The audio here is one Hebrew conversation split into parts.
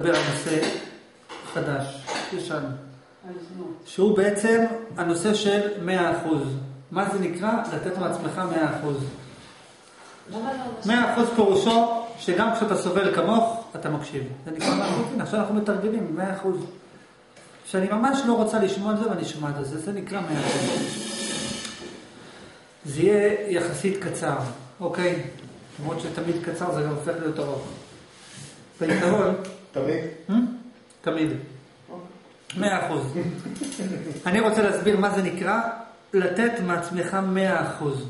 לדבר על נושא חדש, ישן, שהוא בעצם הנושא של מאה אחוז. מה זה נקרא? לתת מעצמך אחוז. מאה אחוז פירושו שגם כשאתה סובל כמוך, אתה מקשיב. זה נקרא מאה אחוז, עכשיו אנחנו מאה אחוז. שאני ממש לא רוצה לשמוע על זה ואני שומע על זה, זה נקרא מאה אחוז. זה יהיה יחסית קצר, אוקיי? למרות שתמיד קצר זה גם הופך להיות ארוך. בעיקרון... תמיד? אה? תמיד. מאה אחוז. אני רוצה להסביר מה זה נקרא לתת מעצמך מאה אחוז.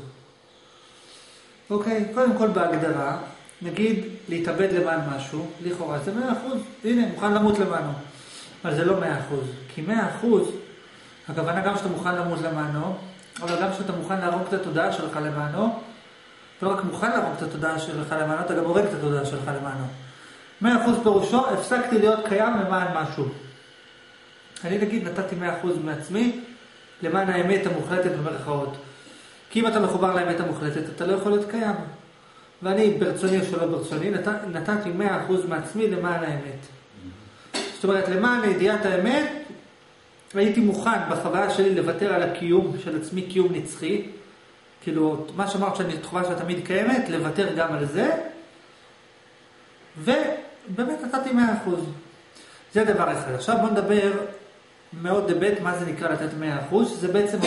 אוקיי, קודם כל בהגדרה, נגיד להתאבד למען משהו, לכאורה זה מאה אחוז, הנה, מוכן למות למענו. אבל זה לא מאה אחוז, כי מאה אחוז, הכוונה גם שאתה מוכן למות למענו, אבל גם שאתה מוכן להרוג את התודעה שלך למענו, לא רק מוכן להרוג את התודעה שלך למענו, אתה גם הורג את התודעה שלך למענו. מאה אחוז פירושו, הפסקתי להיות קיים למען משהו. אני נגיד נתתי מאה אחוז מעצמי למען האמת המוחלטת במרכאות. כי אם אתה מחובר לאמת המוחלטת, אתה לא יכול להיות קיים. ואני, ברצוני או שלא ברצוני, נת, נתתי מאה אחוז מעצמי למען האמת. זאת אומרת, למען ידיעת האמת, הייתי מוכן בחוויה שלי לוותר על הקיום של עצמי, קיום נצחי. כאילו, מה שאמרת שאני חוויה שתמיד קיימת, לוותר גם על זה. ובאמת נתתי מאה אחוז. זה דבר אחד. עכשיו בוא נדבר מאוד היבט מה זה נקרא לתת מאה אחוז, שזה בעצם.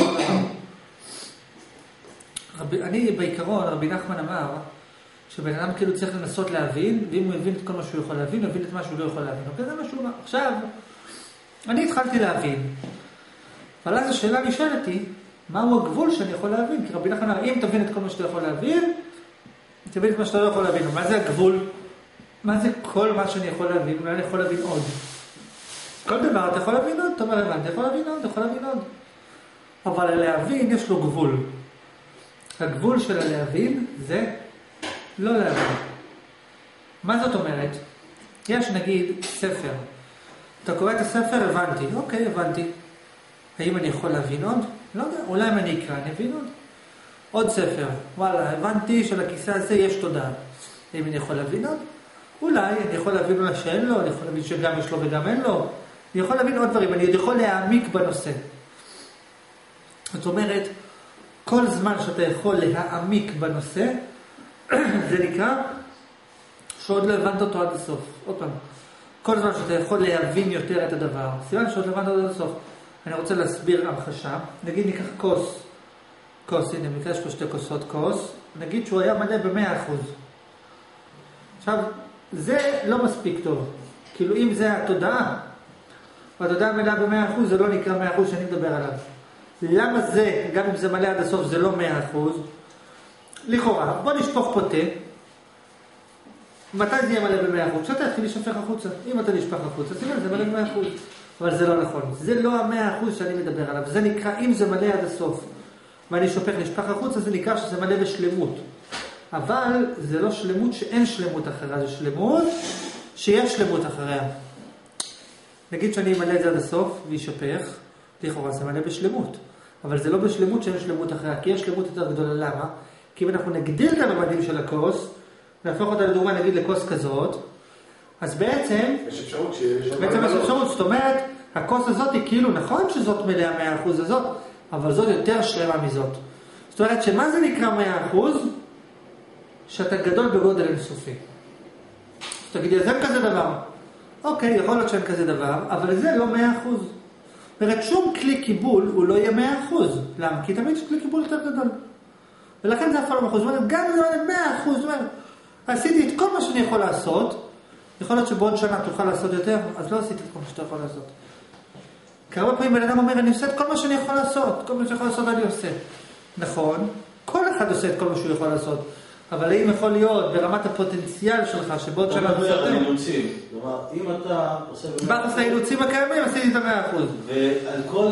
רב, אני בעיקרון, רבי נחמן אמר, שבן אדם כאילו צריך לנסות להבין, ואם הוא הבין את כל מה שהוא יכול להבין, הוא הבין את מה שהוא לא יכול להבין. אוקיי, זה מה שהוא אמר. עכשיו, אני התחלתי להבין, אבל אז השאלה נשאלת היא, מהו הגבול שאני יכול להבין? כי רבי נחמן אמר, אם תבין את כל מה שאתה יכול להבין, תבין את מה שאתה לא יכול להבין. מה זה הגבול? מה זה כל מה שאני יכול להבין? אולי אני יכול להבין עוד. כל דבר אתה יכול להבין עוד, אתה אומר, הבנתי, אתה יכול להבין עוד, אתה יכול להבין עוד. אבל הלהבין יש לו גבול. הגבול של הלהבין זה לא להבין. מה זאת אומרת? יש נגיד ספר. אתה קורא את הספר, הבנתי. אוקיי, הבנתי. האם אני יכול להבין עוד? לא יודע. אולי אם אני אקרא, אני אבין עוד. עוד ספר. וואלה, הבנתי שלכיסא הזה יש תודעה. האם אני יכול להבין עוד? אולי אני יכול להבין אולי שאין לו, אני יכול להבין שגם יש לו וגם אין לו. אני יכול להבין עוד דברים, אני עוד יכול להעמיק בנושא. זאת אומרת, כל זמן שאתה יכול להעמיק בנושא, זה נקרא שעוד לא הבנת אותו עד הסוף. עוד פעם, כל זמן שאתה יכול להבין יותר את הדבר, סימן שעוד לא הבנת אותו עד הסוף. אני רוצה להסביר המחשה. נגיד ניקח כוס, כוס, הנה, במקרה יש פה שתי כוסות כוס, נגיד שהוא היה מלא במאה אחוז. עכשיו, זה לא מספיק טוב. כאילו, אם זה התודעה, והתודעה מלאה במאה אחוז, זה לא נקרא מאה אחוז שאני מדבר עליו. למה זה, גם אם זה מלא עד הסוף, זה לא מאה אחוז? לכאורה, בוא נשפוך פה תה. מתי זה יהיה מלא במאה אחוז? כשאתה תתחיל להישפך החוצה. אם אתה נשפך החוצה, סימן, זה מלא במאה אחוז. אבל זה לא נכון. זה לא המאה אחוז שאני מדבר עליו. זה נקרא, אם זה מלא עד הסוף, ואני שופך, נשפך החוצה, זה נקרא שזה מלא בשלמות. אבל זה לא שלמות שאין שלמות אחריה, זה שלמות שיש שלמות אחריה. נגיד שאני אמלא את זה עד הסוף וישפך, לכאורה זה מלא בשלמות. אבל זה לא בשלמות שאין שלמות אחריה, כי יש שלמות יותר גדולה. למה? כי אם אנחנו נגדיל את הממדים של הכוס, נהפוך אותה לדוגמה נגיד לכוס כזאת, אז בעצם... יש אפשרות שיש... בעצם יש אפשרות, זאת אומרת, הכוס הזאת היא כאילו, נכון שזאת מלאה 100% הזאת, אבל זאת יותר שלמה מזאת. זאת אומרת, שמה זה נקרא 100%? שאתה גדול בגודל אינסופי. אז תגידי, אז אין כזה דבר. אוקיי, יכול להיות שאין כזה דבר, אבל זה לא 100%. זאת אומרת, שום כלי קיבול הוא לא יהיה 100%. למה? כי תמיד יש כלי קיבול יותר גדול. ולכן זה אף פעם לא 100%. זאת אומרת, גם אם זה יהיה 100%, זאת אומרת, עשיתי את כל מה שאני יכול לעשות, יכול להיות שבעוד שנה תוכל לעשות יותר, אז לא עשיתי את כל מה שאתה יכול לעשות. כי הרבה פעמים בן אדם אומר, אני עושה את כל מה שאני יכול לעשות, כל מה שאני יכול לעשות אני עושה. נכון, כל אחד עושה את כל מה שהוא יכול לעשות. אבל האם יכול להיות ברמת הפוטנציאל שלך, שבעוד שנה... אתה מדבר על אילוצים. כלומר, אם אתה עושה... ביחס לאילוצים הקיימים עשיתי את המאה אחוז. ועל כל...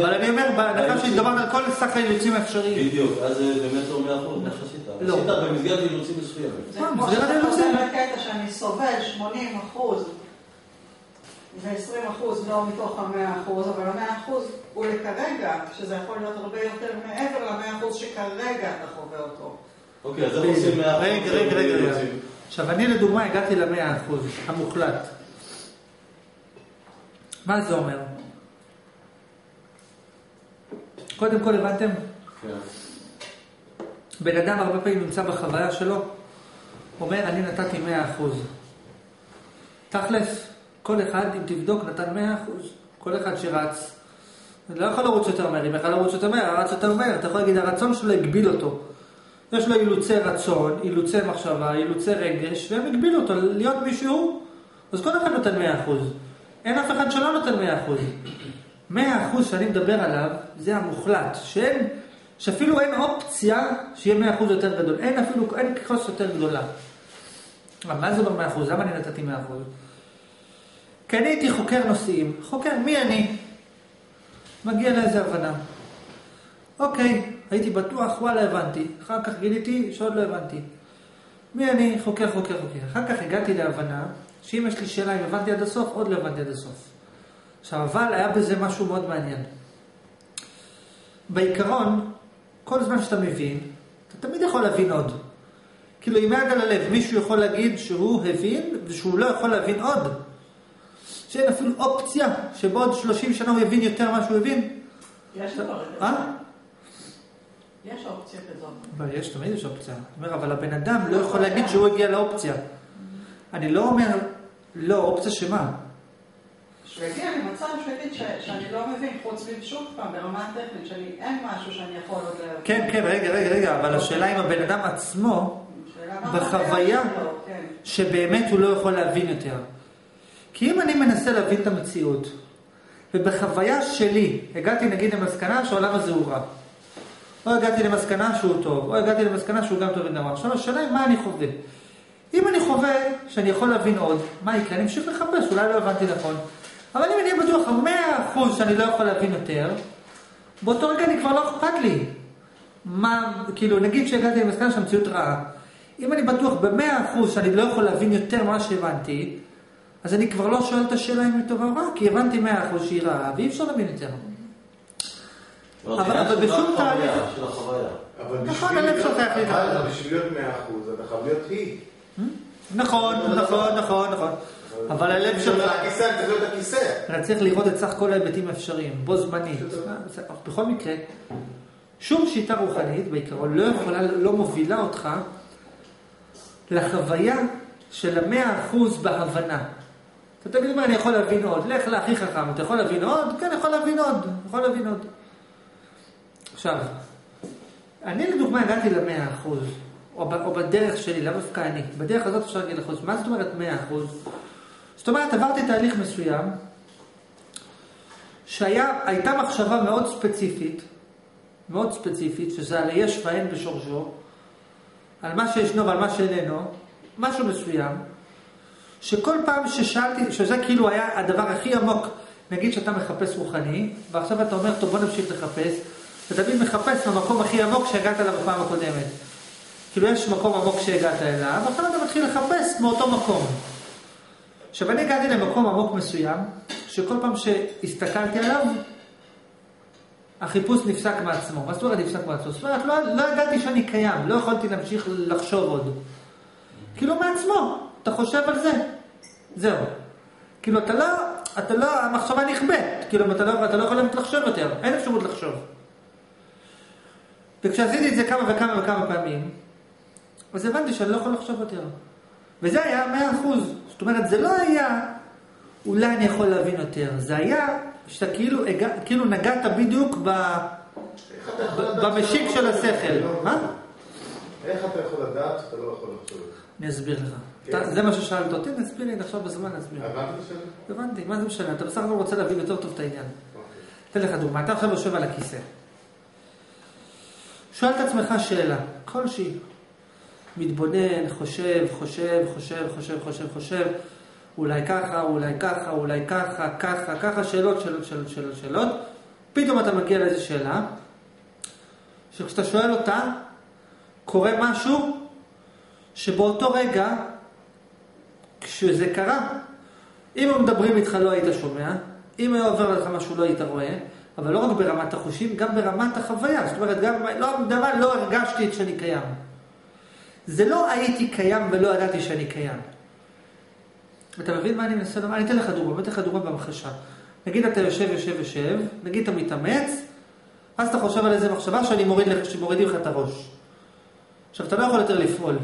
אבל אני אומר, בהנחה שהתגברת על כל סך האילוצים האפשריים. בדיוק, אז זה באמת לא מאה אחוז, מה שעשית. לא. עשית במסגרת אילוצים מסוימת. זה מה, כמו זה. בקטע שאני סובל 80 אחוז ו-20 אחוז לא מתוך ה-100 אחוז, אבל ה-100 אחוז הוא לכרגע, שזה יכול להיות הרבה יותר מעבר ל-100 אחוז שכרגע אתה חווה אותו. אוקיי, אז איך עושים מאה אחוז? רגע, רגע, רגע. אילוצים? עכשיו, אני לדוגמה הגעתי למאה אחוז, המוחלט. מה זה אומר? קודם כל הבנתם? כן. בן אדם הרבה פעמים נמצא בחוויה שלו, אומר אני נתתי 100%. תכלס, כל אחד, אם תבדוק, נתן 100%. כל אחד שרץ, לא יכול לרוץ יותר מהר, אם יכול לרוץ יותר מהר, רץ יותר מהר. אתה יכול להגיד, הרצון שלו הגביל אותו. יש לו אילוצי רצון, אילוצי מחשבה, אילוצי רגש, והם הגבילו אותו להיות מי שהוא. אז כל אחד נותן 100%. אין אף אחד שלא נותן 100%. 100% שאני מדבר עליו, זה המוחלט. שאין, שאפילו אין אופציה שיהיה 100% יותר גדול. אין אפילו, אין כוס יותר גדולה. אבל מה זה אומר 100%? למה אני נתתי 100%? כי אני הייתי חוקר נושאים. חוקר, מי אני? מגיע לאיזה הבנה. אוקיי, הייתי בטוח, וואלה, הבנתי. אחר כך גיליתי שעוד לא הבנתי. מי אני? חוקר, חוקר, חוקר. אחר כך הגעתי להבנה שאם יש לי שאלה אם הבנתי עד הסוף, עוד לא הבנתי עד הסוף. עכשיו, אבל היה בזה משהו מאוד מעניין. בעיקרון, כל זמן שאתה מבין, אתה תמיד יכול להבין עוד. כאילו, עם יד על הלב, מישהו יכול להגיד שהוא הבין ושהוא לא יכול להבין עוד. שאין אפילו אופציה שבעוד 30 שנה הוא יבין יותר ממה שהוא הבין. יש דבר כזה. יש אופציה כזאת. אבל יש, תמיד יש אופציה. אומר, אבל הבן אדם לא יכול להגיד שהוא הגיע לאופציה. אני לא אומר, לא, אופציה שמה? שהוא יגיע למצב שהוא יגיד שאני לא מבין, חוץ משוב פעם, ברמה הטכנית, שאני אין משהו שאני יכול עוד להבין. כן, כן, רגע, רגע, רגע, אבל השאלה אם הבן אדם עצמו, בחוויה, שלו, כן. שבאמת הוא לא יכול להבין יותר. כי אם אני מנסה להבין את המציאות, ובחוויה שלי הגעתי נגיד למסקנה שהעולם הזה הוא רע, או הגעתי למסקנה שהוא טוב, או הגעתי למסקנה שהוא גם טוב וגם. עכשיו השאלה היא מה אני חווה. אם אני חווה שאני יכול להבין עוד, מה יקרה? אני אמשיך לחפש, אולי לא הבנתי נכון. אבל אם אני בטוח במאה אחוז שאני לא יכול להבין יותר, באותו רגע אני כבר לא אכפת לי. מה, כאילו, נגיד שהגעתי למסקנה שהמציאות רעה. אם אני בטוח במאה אחוז שאני לא יכול להבין יותר ממה שהבנתי, אז אני כבר לא שואל את השאלה אם היא טובה או רעה, כי הבנתי מאה אחוז שהיא רעה, ואי אפשר להבין יותר. לא, אבל- בשום תהליך. של החוויה. אבל נכון, להיות- שלך יחליט אבל. בשביל להיות 100% אתה חייב להיות היא. נכון, נכון, נכון, נכון. אבל הלב שלך... הכיסא, אני צריך להיות הכיסא. אתה צריך לראות את סך כל ההיבטים האפשריים, בו זמנית. בכל מקרה, שום שיטה רוחנית בעיקרון לא יכולה, לא מובילה אותך לחוויה של המאה אחוז בהבנה. אתה תגיד לי, אני יכול להבין עוד, לך להכי חכם, אתה יכול להבין עוד? כן, יכול להבין עוד, יכול להבין עוד. עכשיו, אני לדוגמה הגעתי למאה אחוז, או, או בדרך שלי, לאו דווקא אני, בדרך הזאת אפשר להגיד לחוז, מה זאת אומרת מאה אחוז? זאת אומרת, עברתי תהליך מסוים, שהייתה מחשבה מאוד ספציפית, מאוד ספציפית, שזה על היש ואין בשורשו, על מה שישנו ועל מה שאיננו, משהו מסוים, שכל פעם ששאלתי, שזה כאילו היה הדבר הכי עמוק, נגיד שאתה מחפש רוחני, ועכשיו אתה אומר, טוב בוא נמשיך לחפש, אתה תמיד מחפש במקום הכי עמוק שהגעת אליו בפעם הקודמת. כאילו יש מקום עמוק שהגעת אליו, ועכשיו אתה מתחיל לחפש מאותו מקום. עכשיו אני הגעתי למקום עמוק מסוים, שכל פעם שהסתכלתי עליו, החיפוש נפסק מעצמו. מה זאת אומרת נפסק מעצמו? זאת אומרת, לא, לא ידעתי שאני קיים, לא יכולתי להמשיך לחשוב עוד. כאילו מעצמו, אתה חושב על זה, זהו. כאילו אתה לא, אתה לא, המחשבה נכבדת, כאילו אתה לא, אתה לא יכול לחשוב יותר, אין אפשרות לחשוב. וכשעשיתי את זה כמה וכמה וכמה פעמים, אז הבנתי שאני לא יכול לחשוב יותר. וזה היה מאה אחוז. זאת אומרת, זה לא היה, אולי אני יכול להבין יותר. זה היה שאתה כאילו, כאילו נגעת בדיוק ב, במשיק של לא השכל. מה? איך אתה יכול לדעת שאתה לא יכול לחשוב? אני אסביר לך. כן. אתה- זה מה ששאלת אותי, אני אסביר לי עכשיו בזמן, השאלה? הבנתי, מה זה משנה? אתה בסך הכל רוצה להבין יותר טוב את העניין. אוקיי. אתן לך דוגמא, אתה עכשיו יושב על הכיסא. שואל את עצמך שאלה, כלשהי. מתבונן, חושב, חושב, חושב, חושב, חושב, חושב, אולי ככה, אולי ככה, אולי ככה, ככה, ככה, שאלות, שאלות, שאלות, שאלות, שאלות. פתאום אתה מגיע לאיזו שאלה, שכשאתה שואל אותה, קורה משהו שבאותו רגע, כשזה קרה, אם הם מדברים איתך לא היית שומע, אם היה עובר לך משהו לא היית רואה, אבל לא רק ברמת החושים, גם ברמת החוויה. זאת אומרת, גם לא, דבר, לא הרגשתי את שאני קיים. זה לא הייתי קיים ולא ידעתי שאני קיים. אתה מבין מה אני מנסה לומר? אני אתן לך דוגמא, אני אתן לך דוגמא במחשה. נגיד אתה יושב, יושב, יושב, נגיד אתה מתאמץ, אז אתה חושב על איזה מחשבה שאני מוריד לך, שמורידים לך את הראש. עכשיו, אתה לא יכול יותר לפעול.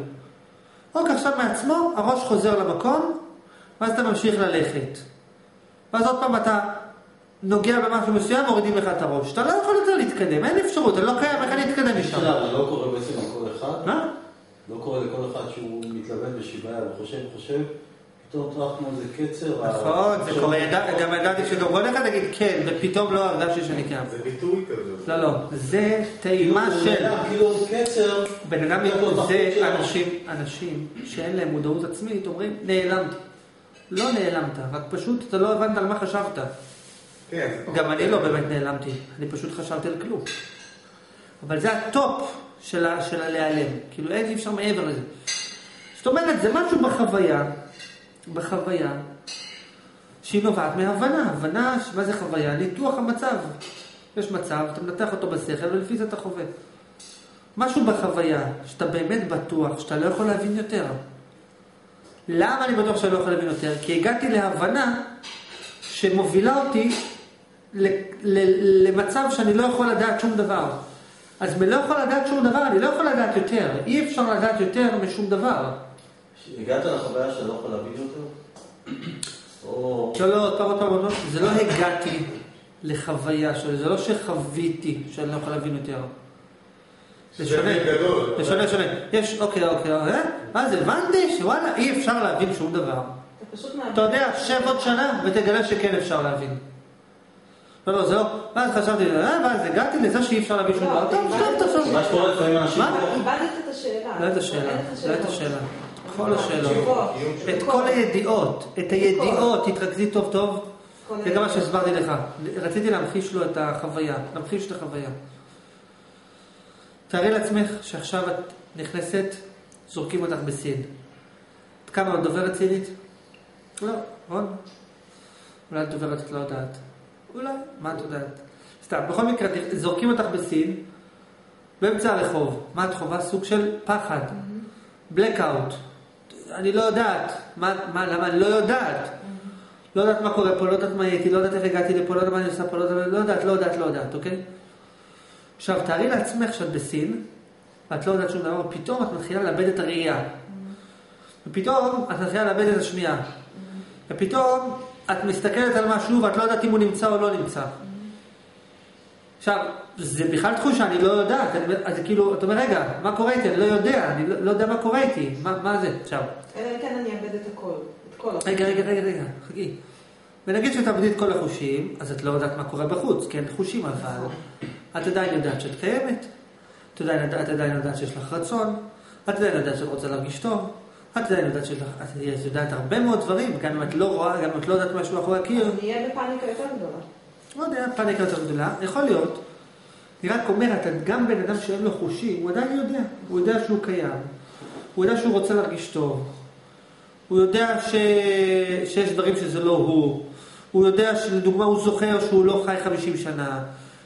אוקיי, עכשיו מעצמו, הראש חוזר למקום, ואז אתה ממשיך ללכת. ואז עוד פעם אתה נוגע במשהו מסוים, מורידים לך את הראש. אתה לא יכול יותר להתקדם, אין אפשרות, אתה לא קיים, איך אני אתקדם משם? שאלה, זה לא קורה בעצם לכל אחד? מה? לא קורה לכל אחד שהוא מתלבט בשבעה וחושב, חושב, פתאום טרח כמו איזה קצר. נכון, זה קורה, ידע- גם ידעתי שגם כל אחד יגיד כן, ופתאום לא הרגשתי שאני קיים. זה ביטוי כזה. לא, לא, זה טעימה כאילו, של... כאילו עוד קצר. בן אדם, זה. אנשים, אנשים שאין להם מודעות עצמית אומרים, נעלמתי. לא נעלמת, רק פשוט אתה לא הבנת על מה חשבת. כן, גם אני לא באמת נעלמתי, אני פשוט חשבתי על כלום. אבל זה הטופ של, הלהיעלם, כאילו אין אי אפשר מעבר לזה. זאת אומרת, זה משהו בחוויה, בחוויה, שהיא נובעת מהבנה, הבנה, מה זה חוויה? ניתוח המצב. יש מצב, אתה מנתח אותו בשכל ולפי זה אתה חווה. משהו בחוויה, שאתה באמת בטוח, שאתה לא יכול להבין יותר. למה אני בטוח שאני לא יכול להבין יותר? כי הגעתי להבנה שמובילה אותי למצב שאני לא יכול לדעת שום דבר. אז מלא יכול לדעת שום דבר, אני לא יכול לדעת יותר. אי אפשר לדעת יותר משום דבר. הגעת לחוויה שאתה לא יכול להבין יותר? או... לא, לא, עוד פעם, עוד פעם, עוד פעם, זה לא הגעתי לחוויה שלי, זה לא שחוויתי שאני לא יכול להבין יותר. זה זה שונה. זה שונה, שונה. יש, אוקיי, אוקיי, אה? אז הבנתי שוואלה, אי אפשר להבין שום דבר. אתה יודע, שב עוד שנה ותגלה שכן אפשר להבין. לא, לא, זה לא. ואז חשבתי, אה, ואז הגעתי לזה שאי אפשר להבין שום לא, דבר. טוב, איבדת טוב, טוב, טוב. מה שקורה לפעמים אנשים... איבדת את השאלה. לא את השאלה, לא את. השאלה. כל השאלות. את כל הידיעות, את הידיעות, תתרכזי טוב טוב. זה גם מה. שהסברתי לך. רציתי להמחיש לו את החוויה, להמחיש את החוויה. תארי לעצמך שעכשיו את נכנסת, זורקים אותך בסין. את כמה את דוברת סינית? לא, נכון? אולי את דוברת, את לא יודעת. אולי, מה את יודעת? סתם, בכל מקרה, זורקים אותך בסין, באמצע הרחוב. מה את חווה? סוג של פחד. blackout. אני לא יודעת. מה, מה, למה? אני לא יודעת. לא יודעת מה קורה פה, לא יודעת מה הייתי, לא יודעת איך הגעתי לפה, לא יודעת מה אני עושה פה, לא יודעת, לא יודעת, לא יודעת, לא יודעת, אוקיי? עכשיו, תארי לעצמך שאת בסין, ואת לא יודעת שום דבר, ופתאום את מתחילה לאבד את הראייה. ופתאום את מתחילה לאבד את השמיעה. ופתאום את מסתכלת על משהו ואת לא יודעת אם הוא נמצא או לא נמצא. עכשיו, זה בכלל תחושה, אני לא יודעת, אז כאילו, אתה אומר, רגע, מה קורה איתי? אני לא יודע, אני לא, לא יודע מה קורה איתי, מה, מה זה? עכשיו, אלא אם כן אני אאבד את הכל. את כל רגע, רגע, רגע, רגע, חכי. ונגיד שתאבדי את כל החושים, אז את לא יודעת מה קורה בחוץ, כי אין חושים אבל. את עדיין יודעת שאת קיימת, את עדיין, את עדיין יודעת שיש לך רצון, את עדיין יודעת שאת רוצה להרגיש טוב, את יודעת שיש לך, את יודעת הרבה מאוד דברים, גם אם את לא רואה, גם אם את לא יודעת משהו מאחורי הקיר, אז נהיה בפאניקה יותר גדולה. לא יודע, פאניקה יותר גדולה, יכול להיות. אני רק אומר, אתה גם בן אדם שאין לו חושים, הוא עדיין יודע, הוא יודע שהוא קיים, הוא יודע שהוא רוצה להרגיש טוב, הוא יודע ש... שיש דברים שזה לא הוא, הוא יודע שלדוגמה הוא זוכר שהוא לא חי 50 שנה,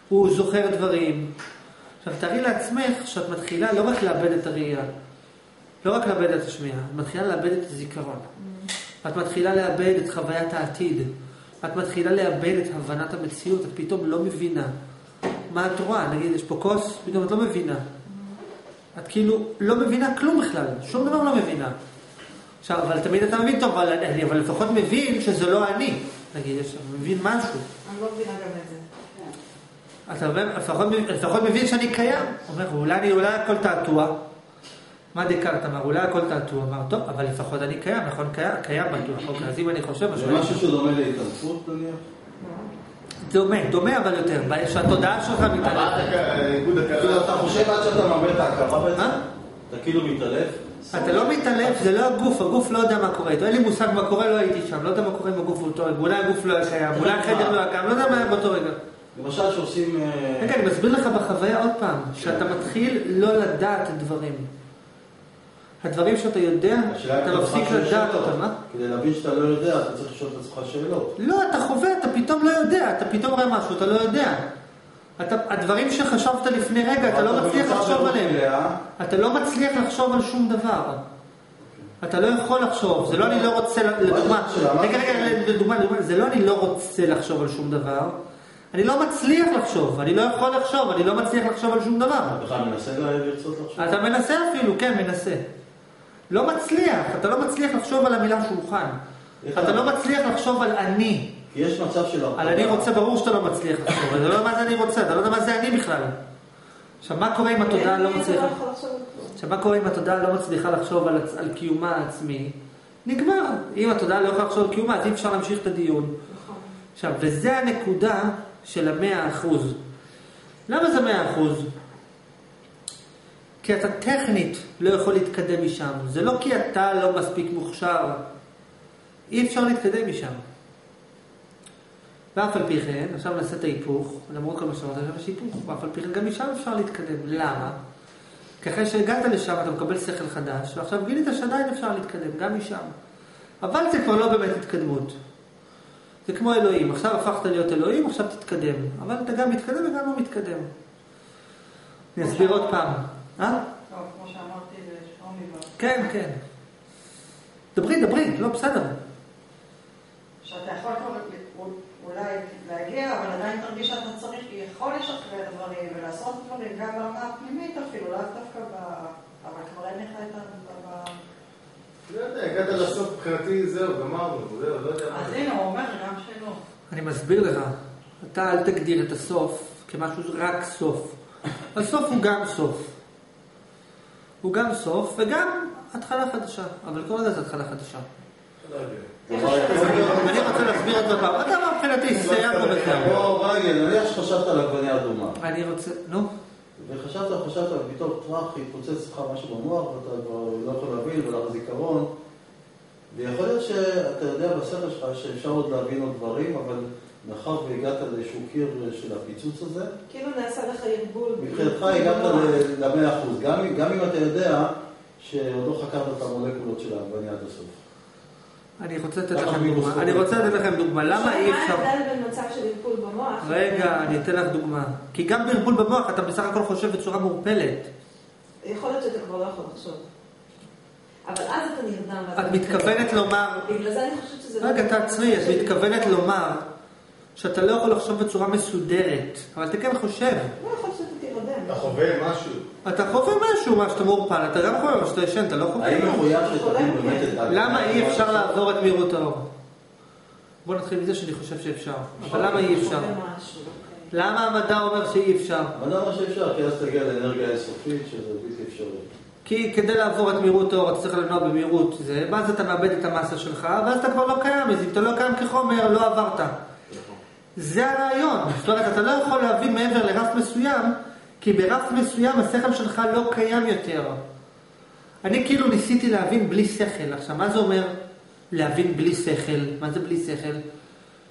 הוא זוכר דברים. עכשיו תארי לעצמך שאת מתחילה לא רק לאבד את הראייה, לא רק לאבד את השמיעה, את מתחילה לאבד את הזיכרון. את מתחילה לאבד את חוויית העתיד. את מתחילה לאבד את הבנת המציאות, את פתאום לא מבינה. מה את רואה? נגיד, יש פה כוס, פתאום את לא מבינה. את כאילו לא מבינה כלום בכלל, שום דבר לא מבינה. עכשיו, אבל תמיד אתה מבין טוב, אבל אני אבל לפחות מבין שזה לא אני. נגיד, יש, מבין משהו. אני לא מבינה גם את זה. אתה לפחות, לפחות מבין שאני קיים. אומר, אולי, אני, אולי הכל תעתוע. מה דקארט אמר? אולי הכל תעתוע. אמר, טוב, אבל לפחות אני קיים, נכון? קיים, בטוח. אוקיי, אז אם אני חושב... זה משהו שדומה להתעלפות נניח? דומה, דומה אבל יותר. שהתודעה שלך. איגוד כאילו אתה. חושב עד שאתה מאבד את ההכרה בעצם? אתה כאילו מתעלף? אתה לא מתעלף, זה לא הגוף, הגוף לא יודע מה קורה איתו. אין לי מושג מה קורה, לא הייתי שם. לא יודע מה קורה עם הגוף באותו רגע. אולי הגוף לא היה קיים, אולי החדר לא היה קיים, לא יודע מה היה באותו רגע. למשל שעושים... אה, רגע, אני מסביר לך בחוויה עוד פעם, שאתה מתחיל לא לדעת דברים. הדברים שאתה יודע, אתה מפסיק לדעת. אותם, מה? כדי להבין שאתה לא יודע, אתה צריך לשאול את עצמך שאלות. לא, אתה חווה, אתה פתאום לא יודע, אתה פתאום רואה משהו, אתה לא יודע. אתה, הדברים שחשבת לפני רגע, אתה לא מצליח לחשוב עליהם. אתה לא מצליח לחשוב על שום דבר. אתה לא יכול לחשוב, זה לא אני לא רוצה, לדוגמה, רגע? רגע, לדוגמה, זה לא אני לא רוצה לחשוב על שום דבר, אני לא מצליח לחשוב, אני לא יכול לחשוב, אני לא מצליח לחשוב על שום דבר. אתה מנסה לרצות לחשוב? אתה מנסה אפילו, כן, מנסה. לא מצליח, אתה לא מצליח לחשוב על המילה שולחן. אתה אתה- לא מצליח לחשוב על אני. כי יש מצב של... על אני רוצה, ברור שאתה לא מצליח לחשוב, אתה לא יודע מה זה אני רוצה, אתה לא יודע מה זה אני בכלל. עכשיו, מה קורה אם התודעה לא מצליחה? לא כלום. עכשיו, מה קורה אם התודעה לא מצליחה לחשוב על, על קיומה העצמי? נגמר. אם התודעה לא יכולה לחשוב על קיומה, אז אי אפשר להמשיך את הדיון. נכון. עכשיו, וזה הנקודה של המאה אחוז. למה זה מאה אחוז? כי אתה טכנית לא יכול להתקדם משם. זה לא כי אתה לא מספיק מוכשר. אי אפשר להתקדם משם. ואף על פי כן, עכשיו נעשה את ההיפוך, למרות כל מה שאמרת, עכשיו יש היפוך, ואף על פי כן גם משם אפשר להתקדם. למה? כי אחרי שהגעת לשם אתה מקבל שכל חדש, ועכשיו גילית שעדיין אפשר להתקדם, גם משם. אבל זה כבר לא באמת התקדמות. זה כמו אלוהים, עכשיו הפכת להיות אלוהים, עכשיו תתקדם. אבל אתה גם מתקדם וגם לא מתקדם. אני אסביר עוד פעם. אה? טוב, כמו שאמרתי לשלומי, כן, כן. דברי, דברי, לא בסדר. שאתה יכול כבר אולי להגיע, אבל עדיין תרגיש שאתה צריך, יכול לשחרר דברים ולעשות דברים, גם ברמה הפנימית אפילו, לאו דווקא ב... אבל כבר אין לך את ה... ב- לא יודע, הגעת לסוף מבחינתי, זהו, גמרנו, זהו, לא יודע מה. אז הנה, הוא אומר גם שלא. אני מסביר לך. אתה אל תגדיר את הסוף כמשהו רק סוף. הסוף הוא גם סוף. הוא גם סוף וגם התחלה חדשה. אבל כל זה התחלה חדשה. לא יודע. אני רוצה להסביר את זה פעם. אתה מבחינתי, סיימנו וזהו. בוא, רגע, נניח שחשבת על עגבניה אדומה. אני רוצה, נו. וחשבת, חשבת, פתאום טראח, התפוצץ לך משהו במוח, ואתה כבר לא יכול להבין, ולך זיכרון. ויכול להיות שאתה יודע בסדר שלך שאפשר עוד להבין עוד דברים, אבל מאחר והגעת לאיזשהו קיר של הפיצוץ הזה, כאילו נעשה לך ערבול. מבחינתך הגעת ל- למאה אחוז. גם אם- גם אם אתה יודע שעוד לא חקרת את המולקולות של העגבניה עד הסוף. אני רוצה לתת לכם? דוגמה. אני רוצה לתת לכם דוגמה. למה אי אפשר... מה ההבדל בין מצב של ערפול במוח? רגע, אני אתן לך דוגמה. כי גם בערפול במוח אתה בסך הכל חושב בצורה מעורפלת. יכול להיות שאתה כבר לא יכול לחשוב. אבל אז אתה נרדם. את מתכוונת לומר... בגלל זה אני חושבת שזה... לא רגע, מצב תעצרי, את מתכוונת לומר שאתה לא יכול לחשוב בצורה מסודרת, אבל אתה כן חושב. לא יכול להיות שאתה תירדם. אתה חווה משהו. אתה חווה משהו, מה שאתה מעורפל, אתה גם חווה, אבל כשאתה ישן, אתה לא חווה. האם מחויב שתבין באמת את העגבניה? למה אי אפשר לעבור את מהירות האור? בוא נתחיל מזה שאני חושב שאפשר. אבל למה אי אפשר? אוקיי. למה המדע אומר שאי אפשר? אני לא אומר שאפשר, כי אז תגיע לאנרגיה אינסופית, שזה בלתי אפשרי. כי כדי לעבור את מהירות האור אתה צריך לנוע במהירות זה, ואז אתה מאבד את המסה שלך, ואז אתה כבר לא קיים, אז אם אתה לא קיים כחומר, לא עברת. זה הרעיון. זאת אומרת, אתה לא יכול להבין מעבר לרף מסוים, כי ברף מסוים השכל שלך לא קיים יותר. אני כאילו ניסיתי להבין בלי שכל. עכשיו, מה זה אומר להבין בלי שכל? מה זה בלי שכל?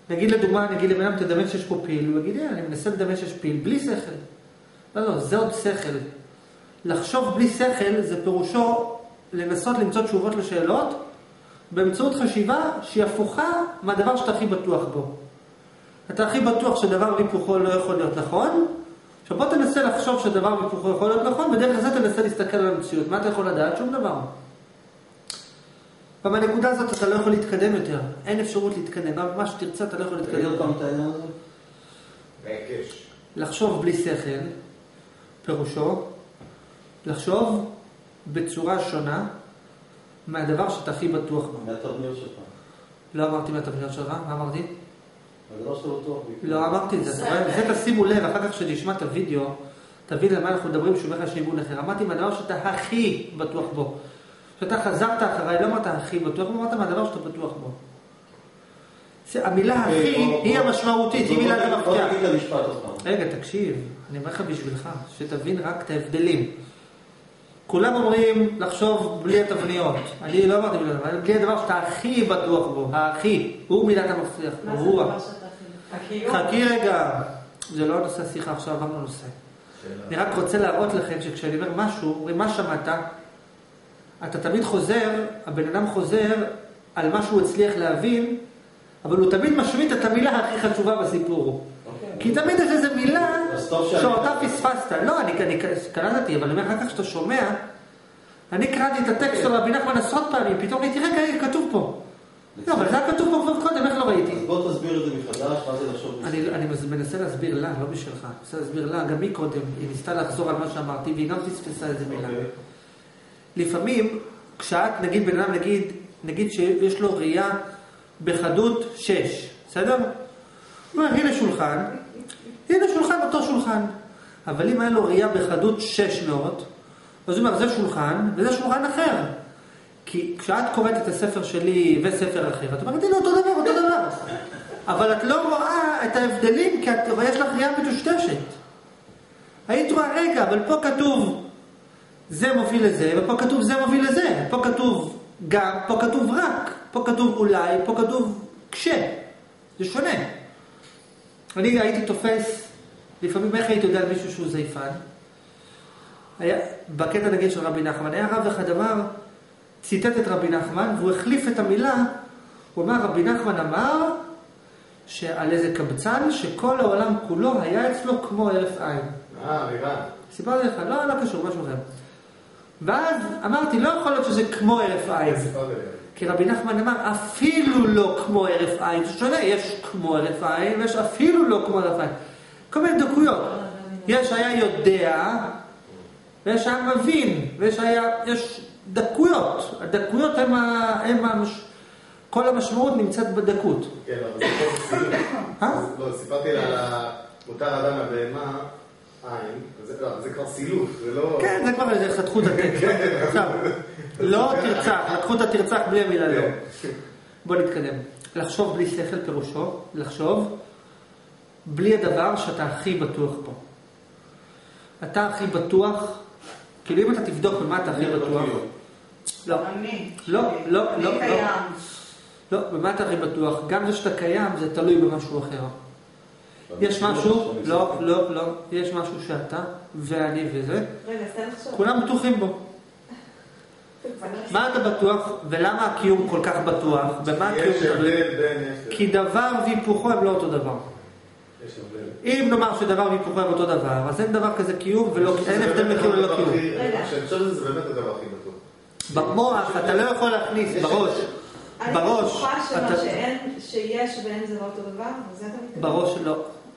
נגיד לדוגמה, נגיד לבן אדם, תדמיין שיש פה פיל, הוא יגיד, "אה, אני מנסה לדמיין שיש פיל, בלי שכל. לא, לא, זה עוד שכל. לחשוב בלי שכל זה פירושו לנסות למצוא תשובות לשאלות באמצעות חשיבה שהיא הפוכה מהדבר שאתה הכי בטוח בו. אתה הכי בטוח שדבר והיפוכו לא יכול להיות נכון, עכשיו בוא תנסה לחשוב שדבר והיפוכו יכול להיות נכון, ודרך זה תנסה להסתכל על המציאות. מה אתה יכול לדעת? שום דבר. ובנקודה הזאת אתה לא יכול להתקדם יותר. אין אפשרות להתקדם. גם מה שתרצה אתה לא יכול להתקדם. פעם את העניין הזה? בהיקש. לחשוב בלי שכל, פירושו, לחשוב בצורה שונה מהדבר שאתה הכי בטוח בו. מהתבניות שלך. לא אמרתי מהתבניות שלך, מה אמרתי? הדבר בטוח בי. לא אמרתי את זה, אתה רואה? זה תשימו לב, אחר כך כשתשמע את הוידאו, תבין למה אנחנו מדברים שהוא אומר לך שימון אחר. אמרתי מהדבר שאתה הכי בטוח בו. כשאתה חזרת אחריי, לא אמרת הכי בטוח, אמרת מהדבר שאתה בטוח בו. המילה הכי אוקיי, בוא- היא המשמעותית, היא מילת בוא המפתח. רגע, תקשיב, אני אומר לך בשבילך, שתבין רק את ההבדלים. כולם אומרים לחשוב בלי התבניות. אני לא אמרתי בלי התבניות, בלי הדבר שאתה הכי בטוח בו, הכי, הוא מילת המפתח, מה זה הוא. הדבר שאתה הכי... הקיום. חכי רגע, זה לא נושא השיחה, עכשיו עברנו נושא. אני רק רוצה להראות לכם שכשאני אומר משהו, אומרים מה שמעת, אתה תמיד חוזר, הבן אדם חוזר על מה שהוא הצליח להבין, אבל הוא תמיד משמיט את המילה הכי חשובה בסיפור. אוקיי. כי תמיד יש איזו מילה שאותה פספסת. לא, אני, אני קלטתי, אבל אני אומר, אחר כך כשאתה שומע, אני קראתי את הטקסט של רבי נחמן עשרות פעמים, פתאום ראיתי, רגע, כתוב פה. לא, אבל זה היה כתוב פה כבר קודם, איך לא ראיתי? אז בוא תסביר את זה מחדש, מה זה לחשוב אני, אני מנסה להסביר לה, לא בשבילך. אני מנסה להסביר לה, גם היא קודם, היא ניסתה לחזור על מה שאמרתי, והיא גם פספסה איזה מילה. אוקיי. לפעמים, כשאת, נגיד, בן אדם, נגיד, נגיד שיש לו ראייה בחדות 6, בסדר? הוא אומר, הנה שולחן, הנה שולחן, אותו שולחן. אבל אם היה לו ראייה בחדות 600, אז הוא אומר, זה שולחן, וזה שולחן אחר. כי כשאת קוראת את הספר שלי וספר אחר, את אומרת, הנה אותו דבר, אותו דבר. אבל את לא רואה את ההבדלים, כי את, יש לך ראייה מטושטשת. היית רואה, רגע, אבל פה כתוב זה מוביל לזה, ופה כתוב זה מוביל לזה. פה כתוב גם, פה כתוב רק. פה כתוב אולי, פה כתוב כשה. זה שונה. אני הייתי תופס, לפעמים איך הייתי יודע על מישהו שהוא זייפן? היה, בקטע נגיד של רבי נחמן, היה רב אחד אמר, ציטט את רבי נחמן, והוא החליף את המילה, הוא אמר, רבי נחמן אמר, שעל איזה קבצן, שכל העולם כולו היה אצלו כמו אלף עין. אה, איראן. סיפרתי לך, לא, לא קשור, משהו אחר. ואז אמרתי, לא יכול להיות שזה כמו הרף עין. כי רבי נחמן אמר, אפילו לא כמו הרף עין. זה שונה, יש כמו הרף עין, ויש אפילו לא כמו הרף עין. כל מיני דקויות. יש היה יודע, ויש היה מבין, ויש היה, יש דקויות. הדקויות הם, ה, הם המש... כל המשמעות נמצאת בדקות. כן, אבל זה. אה? לא, סיפרתי על מותר אדם הבהמה עין, זה- לא, זה כבר סילוף, זה לא... כן, זה כבר חתכו את הטקסט. עכשיו, לא תרצח, לקחו את התרצח בלי המילה לא. בוא נתקדם. לחשוב בלי שכל פירושו, לחשוב בלי הדבר שאתה הכי בטוח פה. אתה הכי בטוח, כאילו אם אתה תבדוק במה אתה הכי בטוח, לא. לא, לא, לא, לא. לא, במה אתה הכי בטוח? גם זה שאתה קיים זה תלוי במשהו אחר. יש משהו, לא, לא, לא, יש משהו שאתה ואני וזה. כולם בטוחים בו. מה אתה בטוח, ולמה הקיום כל כך בטוח, במה הקיום יש? הבדל בין... כי דבר והיפוכו הם לא אותו דבר. אם נאמר שדבר והיפוכו הם אותו דבר, אז אין דבר כזה קיום ולא, אין הבדל בין קיום ללא קיום. רגע. אני חושב שזה באמת הדבר הכי בטוח. במוח אתה לא יכול להכניס, בראש, אני בראש, בטוחה שמה אתה- שאין, שיש ואין זה לא אותו דבר, וזה אתה מתכוון. בראש לא.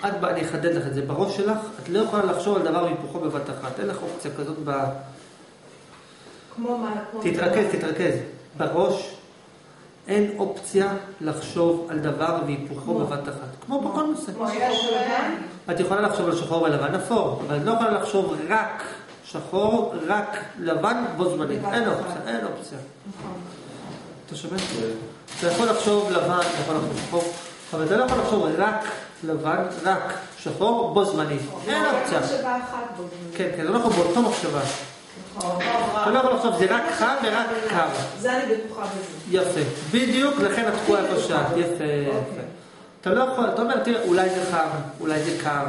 את, בא- אני אחדד לך את זה, בראש שלך את לא יכולה לחשוב על דבר והיפוכו בבת אחת, אין לך אופציה כזאת ב... כמו מה? תתרכז, תתרכז. בראש אין אופציה לחשוב על דבר והיפוכו? בבת אחת. כמו בכל נושא. כמו יש שחור ולבן? את יכולה לחשוב על שחור ולבן אפור, אבל את לא יכולה לחשוב רק שחור, רק לבן בו זמנית. אין. אופציה, אין אופציה. נכון. אתה שומע? אתה יכול לחשוב לבן, אתה יכול לחשוב שחור, אבל אתה לא יכול לחשוב רק לבן, רק שחור בו זמנית. אין לא, אופציה. מחשבה. כן, כן, זה לא יכול באותו מחשבה. נכון. אתה לא יכול לחשוב, זה רק חם ורק קר. זה אני בטוחה בזה. יפה. בדיוק, לכן את תקועה איפה שאת. יפה, יפה. אתה לא יכול, אתה אומר, תראה, אולי זה חם, אולי זה קר,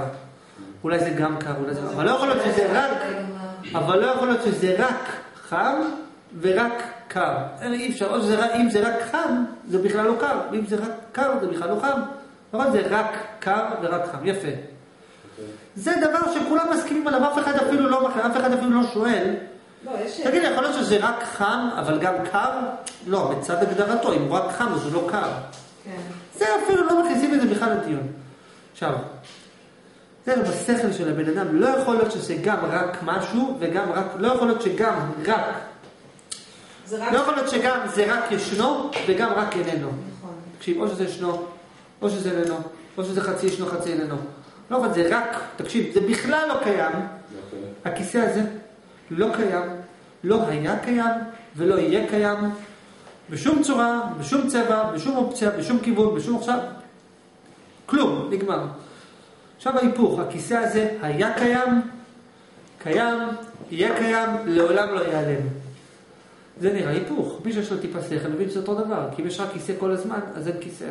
אולי זה גם קר, אולי זה... אבל לא יכול להיות שזה רק, אבל לא יכול להיות שזה רק חם ורק קר. אין, אי אפשר, או שזה אם זה רק חם, זה בכלל לא קר, ואם זה רק קר, זה בכלל לא חם. נכון? זה רק קר ורק חם. יפה. זה דבר שכולם מסכימים עליו, אף אחד אפילו לא, אף אחד אפילו לא שואל. לא, יש... תגיד, יכול להיות שזה רק חם, אבל גם קר? לא, מצד הגדרתו, אם הוא רק חם אז הוא לא קר. כן. זה אפילו לא מכניסים את זה בכלל לדיון. עכשיו, זה בשכל של הבן אדם, לא יכול להיות שזה גם רק משהו, וגם רק, לא יכול להיות שגם רק, זה רק... לא יכול להיות שגם זה רק ישנו, וגם רק איננו. נכון. תקשיב, או שזה ישנו, או שזה איננו, או שזה חצי ישנו, חצי איננו. לא, אבל זה רק, תקשיב, זה בכלל לא קיים. יפה. הכיסא הזה לא קיים, לא היה קיים ולא יהיה קיים בשום צורה, בשום צבע, בשום אופציה, בשום כיוון, בשום עכשיו. כלום, נגמר. עכשיו ההיפוך, הכיסא הזה היה קיים, קיים, יהיה קיים, לעולם לא ייעלם. זה נראה היפוך. מי שיש לו טיפה שכל מבין שזה אותו דבר, כי אם יש רק כיסא כל הזמן, אז אין כיסא.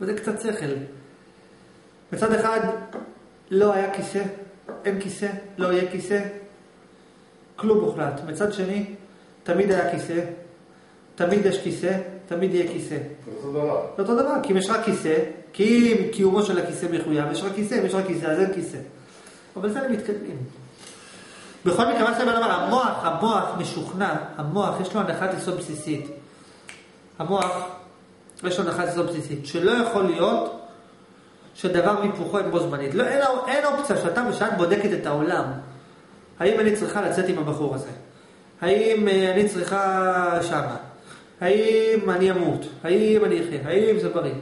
וזה קצת שכל. מצד אחד, לא היה כיסא, אין כיסא, לא יהיה כיסא, כלום מוחלט. מצד שני, תמיד היה כיסא, תמיד יש כיסא, תמיד יהיה כיסא. זה אותו דבר. זה אותו דבר, כי אם יש רק כיסא, כי אם קיומו של הכיסא מחויב, יש רק כיסא, אם יש רק כיסא, אז אין כיסא. אבל זה מתקדמים. בכל מקרה, מה שאני אומר, המוח, המוח משוכנע, המוח יש לו הנחת יסוד בסיסית. המוח, יש לו הנחת יסוד בסיסית, שלא יכול להיות שדבר והיפוכו הם בו זמנית. לא, אין, אין אופציה שאתה ושאת בודקת את העולם. האם אני צריכה לצאת עם הבחור הזה? האם אה, אני צריכה שמה? האם אני אמות? האם אני אחיה? האם זה בריא?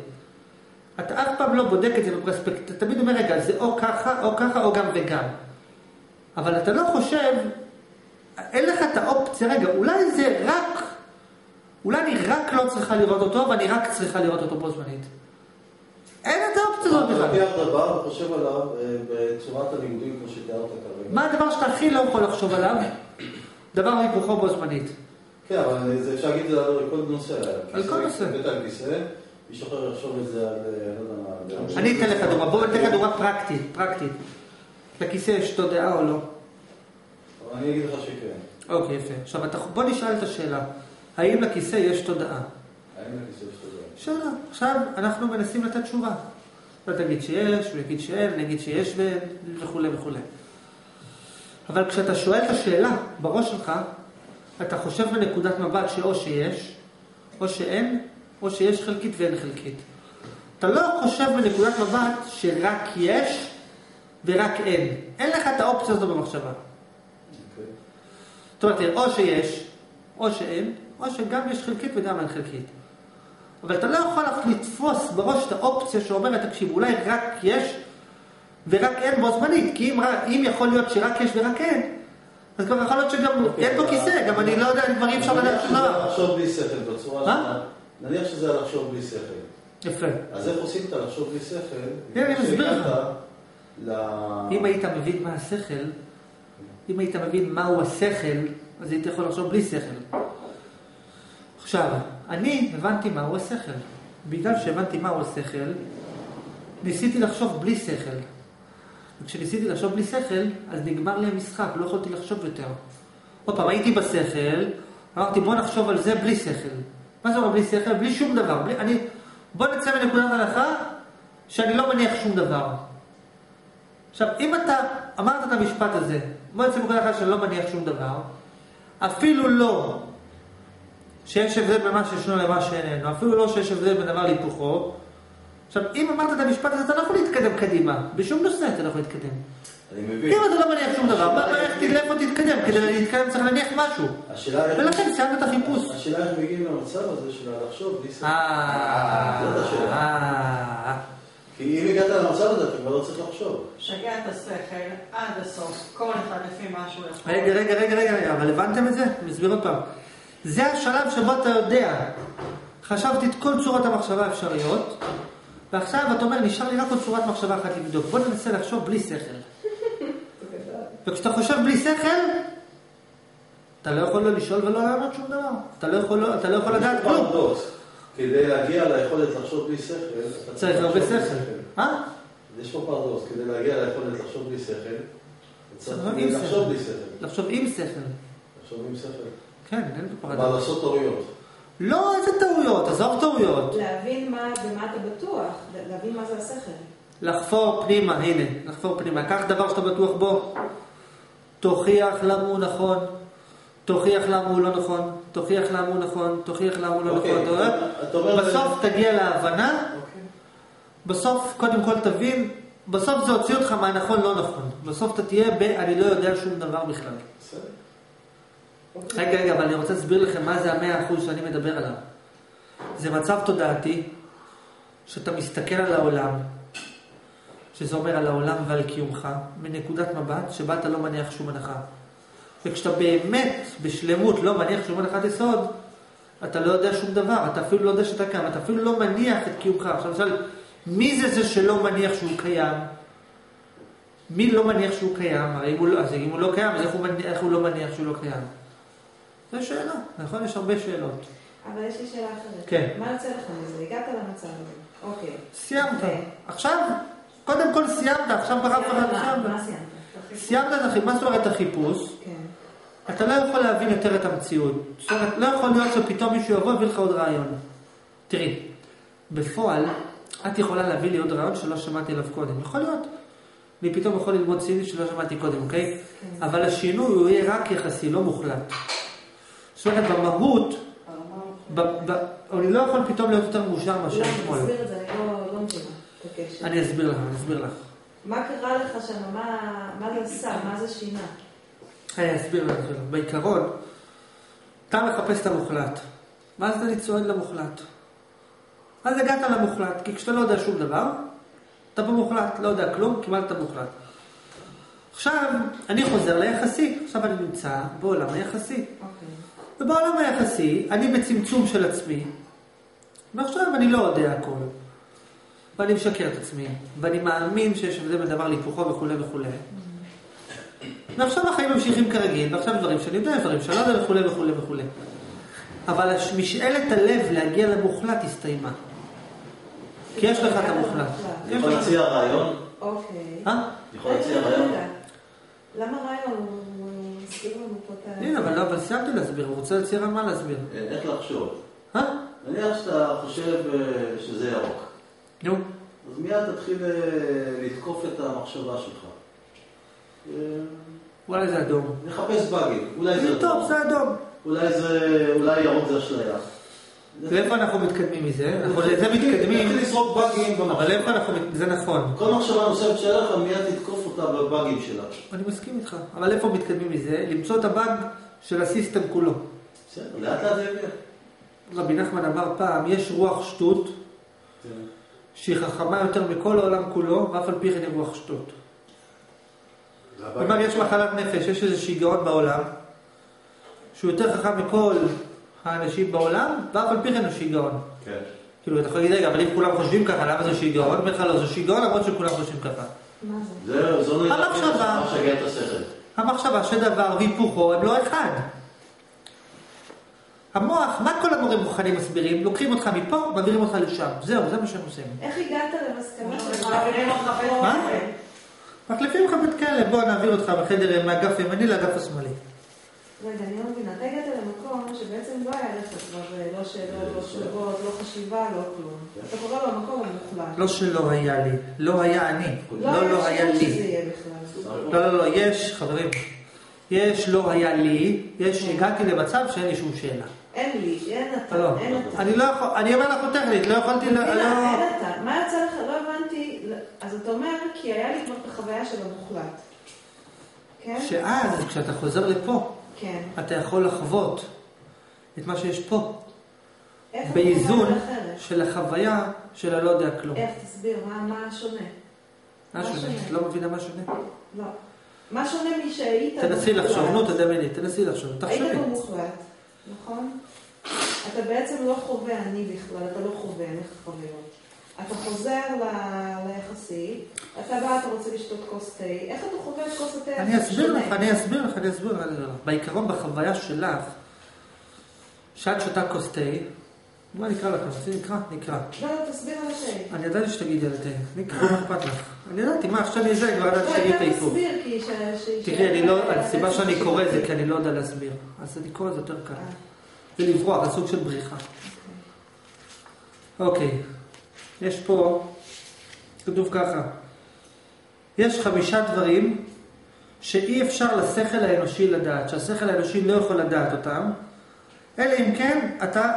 אתה אף פעם לא בודק את זה בפרספקט, אתה תמיד אומר, רגע, זה או ככה, או ככה, או גם וגם. אבל אתה לא חושב, אין לך את האופציה, רגע, אולי זה רק, אולי אני רק לא צריכה לראות אותו, ואני רק צריכה לראות אותו בו זמנית. אין את האופציה הזאת אתה בכלל. לוקח דבר וחושב עליו אה, בצורת הלימודים כמו שתיארת כרגע. מה הדבר שאתה הכי לא יכול לחשוב עליו? דבר והיפוכו בו זמנית. כן, אבל אפשר להגיד את זה על כל נושא. על כל נושא. בית על כיסא, מישהו אחר יחשוב את זה על, אה, לא יודע מה. אני אתן לך דוגמה, בוא ניתן לך דוגמה פרקטית, פרקטית. לכיסא יש תודעה או לא? אני אגיד לך שכן. אוקיי, יפה. עכשיו, בוא נשאל את השאלה, האם לכיסא יש תודעה? האם לכיסא יש תודעה? שאלה. עכשיו, אנחנו מנסים לתת תשובה. אתה תגיד שיש, הוא יגיד שאין, אני אגיד שיש וכולי וכולי. אבל כשאתה שואל את השאלה בראש שלך, אתה חושב בנקודת מבט שאו שיש, או שאין, או שיש חלקית ואין חלקית. אתה לא חושב בנקודת מבט שרק יש ורק אין. אין לך את האופציה הזאת במחשבה. זאת אומרת, או שיש, או שאין, או שגם יש חלקית וגם אין חלקית. אבל אתה לא יכול לתפוס בראש את האופציה שאומרת, תקשיב, אולי רק יש ורק אין בו זמנית, כי אם, אם יכול להיות שרק יש ורק אין, אז גם יכול להיות שגם אוקיי, אין בו כיסא, גם אני לא יודע, כבר אי אפשר לדעת שום דבר. נניח שזה לחשוב בלי שכל. יפה. אז איך עושים את הלחשוב בלי שכל? כן, אני מסביר לך. ל... אם היית מבין מה השכל, אם היית מבין מהו השכל, אז היית יכול לחשוב בלי שכל. עכשיו, אני הבנתי מהו השכל. בגלל שהבנתי מהו השכל, ניסיתי לחשוב בלי שכל. וכשניסיתי לחשוב בלי שכל, אז נגמר לי המשחק, לא יכולתי לחשוב יותר. עוד פעם, הייתי בשכל, אמרתי בוא נחשוב על זה בלי שכל. מה זה אומר בלי שכל? בלי שום דבר. בלי, אני, בוא נצא מנקודת הנחה שאני לא מניח שום דבר. עכשיו, אם אתה אמרת את המשפט הזה, בוא נצא מנקודת הנחה שאני לא מניח שום דבר, אפילו לא שיש הבדל בין מה שישנו למה שאיננו, אפילו לא שיש הבדל בין דבר להיפוכו. עכשיו, אם אמרת את המשפט הזה, אתה לא יכול להתקדם קדימה. בשום נושא אתה לא יכול להתקדם. אני מבין. אם אתה לא מניח שום דבר, מה, מה, איך תדע איפה תתקדם? כדי להתקדם צריך להניח משהו. ולכן סיימת את החיפוש. השאלה איך מגיעים למצב הזה של לחשוב בלי שכל. אה, זאת השאלה. אה, כי אם הגעת למצב הזה, אתה כבר לא צריך לחשוב. שגע את השכל עד הסוף, כל אחד לפי מה שהוא יכול. רגע, רגע, רגע, רגע, אבל הבנתם את זה? אני אסביר עוד פעם. זה השלב שבו אתה יודע, חשבתי את כל צורות המחשבה האפשריות, ועכשיו אתה אומר, נשאר לי רק עוד צורת מחשבה אחת לבדוק. בוא ננסה לחשוב בלי שכל. וכשאתה חושב בלי שכל, אתה לא יכול לא לשאול ולא לענות שום דבר. אתה לא יכול, לא- אתה לא יכול לדעת כלום. כדי להגיע ליכולת לחשוב בלי שכל, אתה צריך הרבה שכל. אה? יש פה פרדוקס. כדי להגיע ליכולת לחשוב בלי שכל, צריך לחשוב. בלי שכל. לחשוב עם שכל. לחשוב עם שכל. כן, אין פה אבל פרדוקס. לעשות טעויות. לא, איזה טעויות, עזוב טעויות. להבין מה, במה אתה בטוח, להבין מה זה השכל. לחפור פנימה, הנה, לחפור פנימה. קח דבר שאתה בטוח בו, תוכיח למה הוא נכון, תוכיח למה הוא לא נכון, תוכיח למה הוא נכון, תוכיח למה הוא לא אוקיי, נכון. אתה רואה? בסוף תגיע להבנה, אוקיי. בסוף קודם כל תבין, בסוף זה הוציא אותך מהנכון לא נכון. בסוף אתה תהיה ב... אני לא יודע שום דבר בכלל. אוקיי. רגע, רגע, אבל אני רוצה להסביר לכם מה זה המאה אחוז שאני מדבר עליו. זה מצב תודעתי, שאתה מסתכל על העולם, שזה אומר על העולם ועל קיומך, מנקודת מבט שבה אתה לא מניח שום הנחה. וכשאתה באמת, בשלמות, לא מניח שום הנחת יסוד, אתה לא יודע שום דבר, אתה אפילו לא יודע שאתה קיים, אתה אפילו לא מניח את קיומך. עכשיו למשל, מי זה זה שלא מניח שהוא קיים? מי לא מניח שהוא קיים? הרי אם הוא לא, אז אם הוא לא קיים, אז איך הוא, מניח, איך הוא לא מניח שהוא לא קיים? זו שאלה, נכון? יש הרבה שאלות. אבל יש לי שאלה אחרת. כן. מה יוצא לך מזה? הגעת למצב הזה. אוקיי. סיימת. ו- עכשיו, קודם כל סיימת, עכשיו ברב אחד מה- סיימת. סיימת? את החיפוש, מה זאת אומרת החיפוש? כן. אתה לא יכול להבין יותר את המציאות. זאת אומרת, לא יכול להיות שפתאום מישהו יבוא ויביא לך עוד רעיון. תראי, בפועל, את יכולה להביא לי עוד רעיון שלא שמעתי עליו קודם. יכול להיות. אני פתאום יכול ללמוד סינית שלא שמעתי קודם, אוקיי? כן. אבל השינוי הוא יהיה רק יחסי, לא מוחלט. זאת אומרת, במהות, אני לא יכול פתאום להיות יותר מאושר מאשר אולי אתמול. תסביר את זה, הקשר. אני אסביר לך, אני אסביר לך. מה קרה לך שם? מה- מה זה עשה? מה זה שינה? אני אסביר לך. בעיקרון, אתה מחפש את המוחלט. ואז אני צועד למוחלט. אז הגעת למוחלט, כי כשאתה לא יודע שום דבר, אתה במוחלט, לא יודע כלום, קיבלת מוחלט. עכשיו, אני חוזר ליחסי. עכשיו אני נמצא בעולם היחסי. אוקיי. ובעולם היחסי, אני בצמצום של עצמי, ועכשיו אני לא יודע הכל. ואני משקר את עצמי, ואני מאמין שיש הבדל בין דבר להיפוכו וכולי וכולי. ועכשיו החיים ממשיכים כרגיל, ועכשיו דברים שאני יודע, דברים שאני לא יודע וכולי וכולי וכולי. אבל משאלת הלב להגיע למוחלט הסתיימה. כי יש לך את המוחלט. אני יכול להציע רעיון? אוקיי. אה? אני יכול להציע רגע, רעיון? רגע. למה רעיון? הוא- מסביר לנו פה את ה... אבל לא, אבל סיימתי להסביר, הוא רוצה להציע על מה להסביר. אה, איך לחשוב? אה? נניח שאתה חושב אה, שזה ירוק. נו. מיד תתחיל אה, לתקוף את המחשבה שלך. אה, אולי זה אדום. נחפש באגים. אולי זה טוב, זה אדום. אולי זה... אולי ירוק זה אשליה. ואיפה אנחנו מתקדמים מזה? אנחנו לזה מתקדמים, לזרוק באגים אבל במחשבה. איפה אנחנו, זה נכון, כל מחשבה נוספת שהיה לך, מיד תתקוף אותה בבאגים שלה. אני מסכים איתך, אבל איפה מתקדמים מזה? למצוא את הבאג של הסיסטם כולו. בסדר, לאט לאט זה יגיע. רבי נחמן אמר פעם, יש רוח שטות שהיא חכמה יותר מכל העולם כולו, ואף על פי כן היא רוח שטות. כלומר, יש מחלת נפש, יש איזה שיגעון בעולם, שהוא יותר חכם מכל האנשים בעולם, ואף על פי כן הוא שיגעון. כן. כאילו, אתה יכול להגיד, רגע, אבל אם כולם חושבים ככה, למה זה שיגעון? אומר לך, לא, זה שיגעון למרות שכולם חושבים ככה. מה זה? זהו, זו השכל. המחשבה שדבר והיפוכו הם לא אחד. המוח, מה כל המורים רוחניים מסבירים? לוקחים אותך מפה, מעבירים אותך לשם. זהו, זה מה שהם עושים. איך הגעת למסקנה שלך? מעבירים אותך בין מה? מחליפים לך בית כלא, בוא נעביר אותך בחדר מהאגף הימני לאגף השמאלי. רגע, אני לא מבינה. אתה הגעת למקום שבעצם לא היה לך כבר אה, לא שאלות, לא תשובות, לא חשיבה, לא כלום. אתה קורא לו המקום המוחלט. לא שלא היה לי, לא היה אני. לא, לא היה אפשרות שזה לי. לא, לא, לא, יש, חברים. יש לא היה לי, יש, הגעתי למצב שאין לי שום שאלה. אין לי, אין אתה, לא, אין אתה. אני לא יכול, אני אומר לך טכנית, לא יכולתי, לא... אין אתה. מה יצא לך? לא הבנתי. אז אתה אומר, כי היה לי כבר את החוויה של המוחלט. כן? שאז, כשאתה חוזר לפה, כן. אתה יכול לחוות את מה שיש פה, באיזון? של החוויה של הלא יודע כלום. איך? תסביר, מה- מה שונה? מה שונה? את לא מבינה מה שונה? לא. מה שונה משהיית תנסי? לחשוב, נו, תדמייני, תנסי לחשוב, היית. במוחלט, נכון? אתה בעצם לא חווה אני בכלל, אתה לא חווה, אין לך חוויות. אתה חוזר ל- ליחסי, אתה בא, אתה רוצה לשתות כוס תה, איך אתה חווה את כוס התה? אני אסביר. לך, אני אסביר לך, אני אסביר לך. בעיקרון, בחוויה שלך, שאת שותה כוס תה, בואי נקרא לך, נקרא? נקרא. לא, לא, תסביר על התה. אני ידעתי שתגידי על תה, נקרא, מה אכפת לך? אני ידעתי, מה, עכשיו אני זה, כבר שתגידי את. ש- תראי, אני לא, הסיבה שאני קורא זה כי אני לא יודע להסביר. אז אני קורא זה יותר קל. אה. זה לברוח, זה סוג של בריחה. אוקיי, יש פה, כתוב ככה, יש חמישה דברים שאי אפשר לשכל האנושי לדעת, שהשכל האנושי לא יכול לדעת אותם, אלא אם כן אתה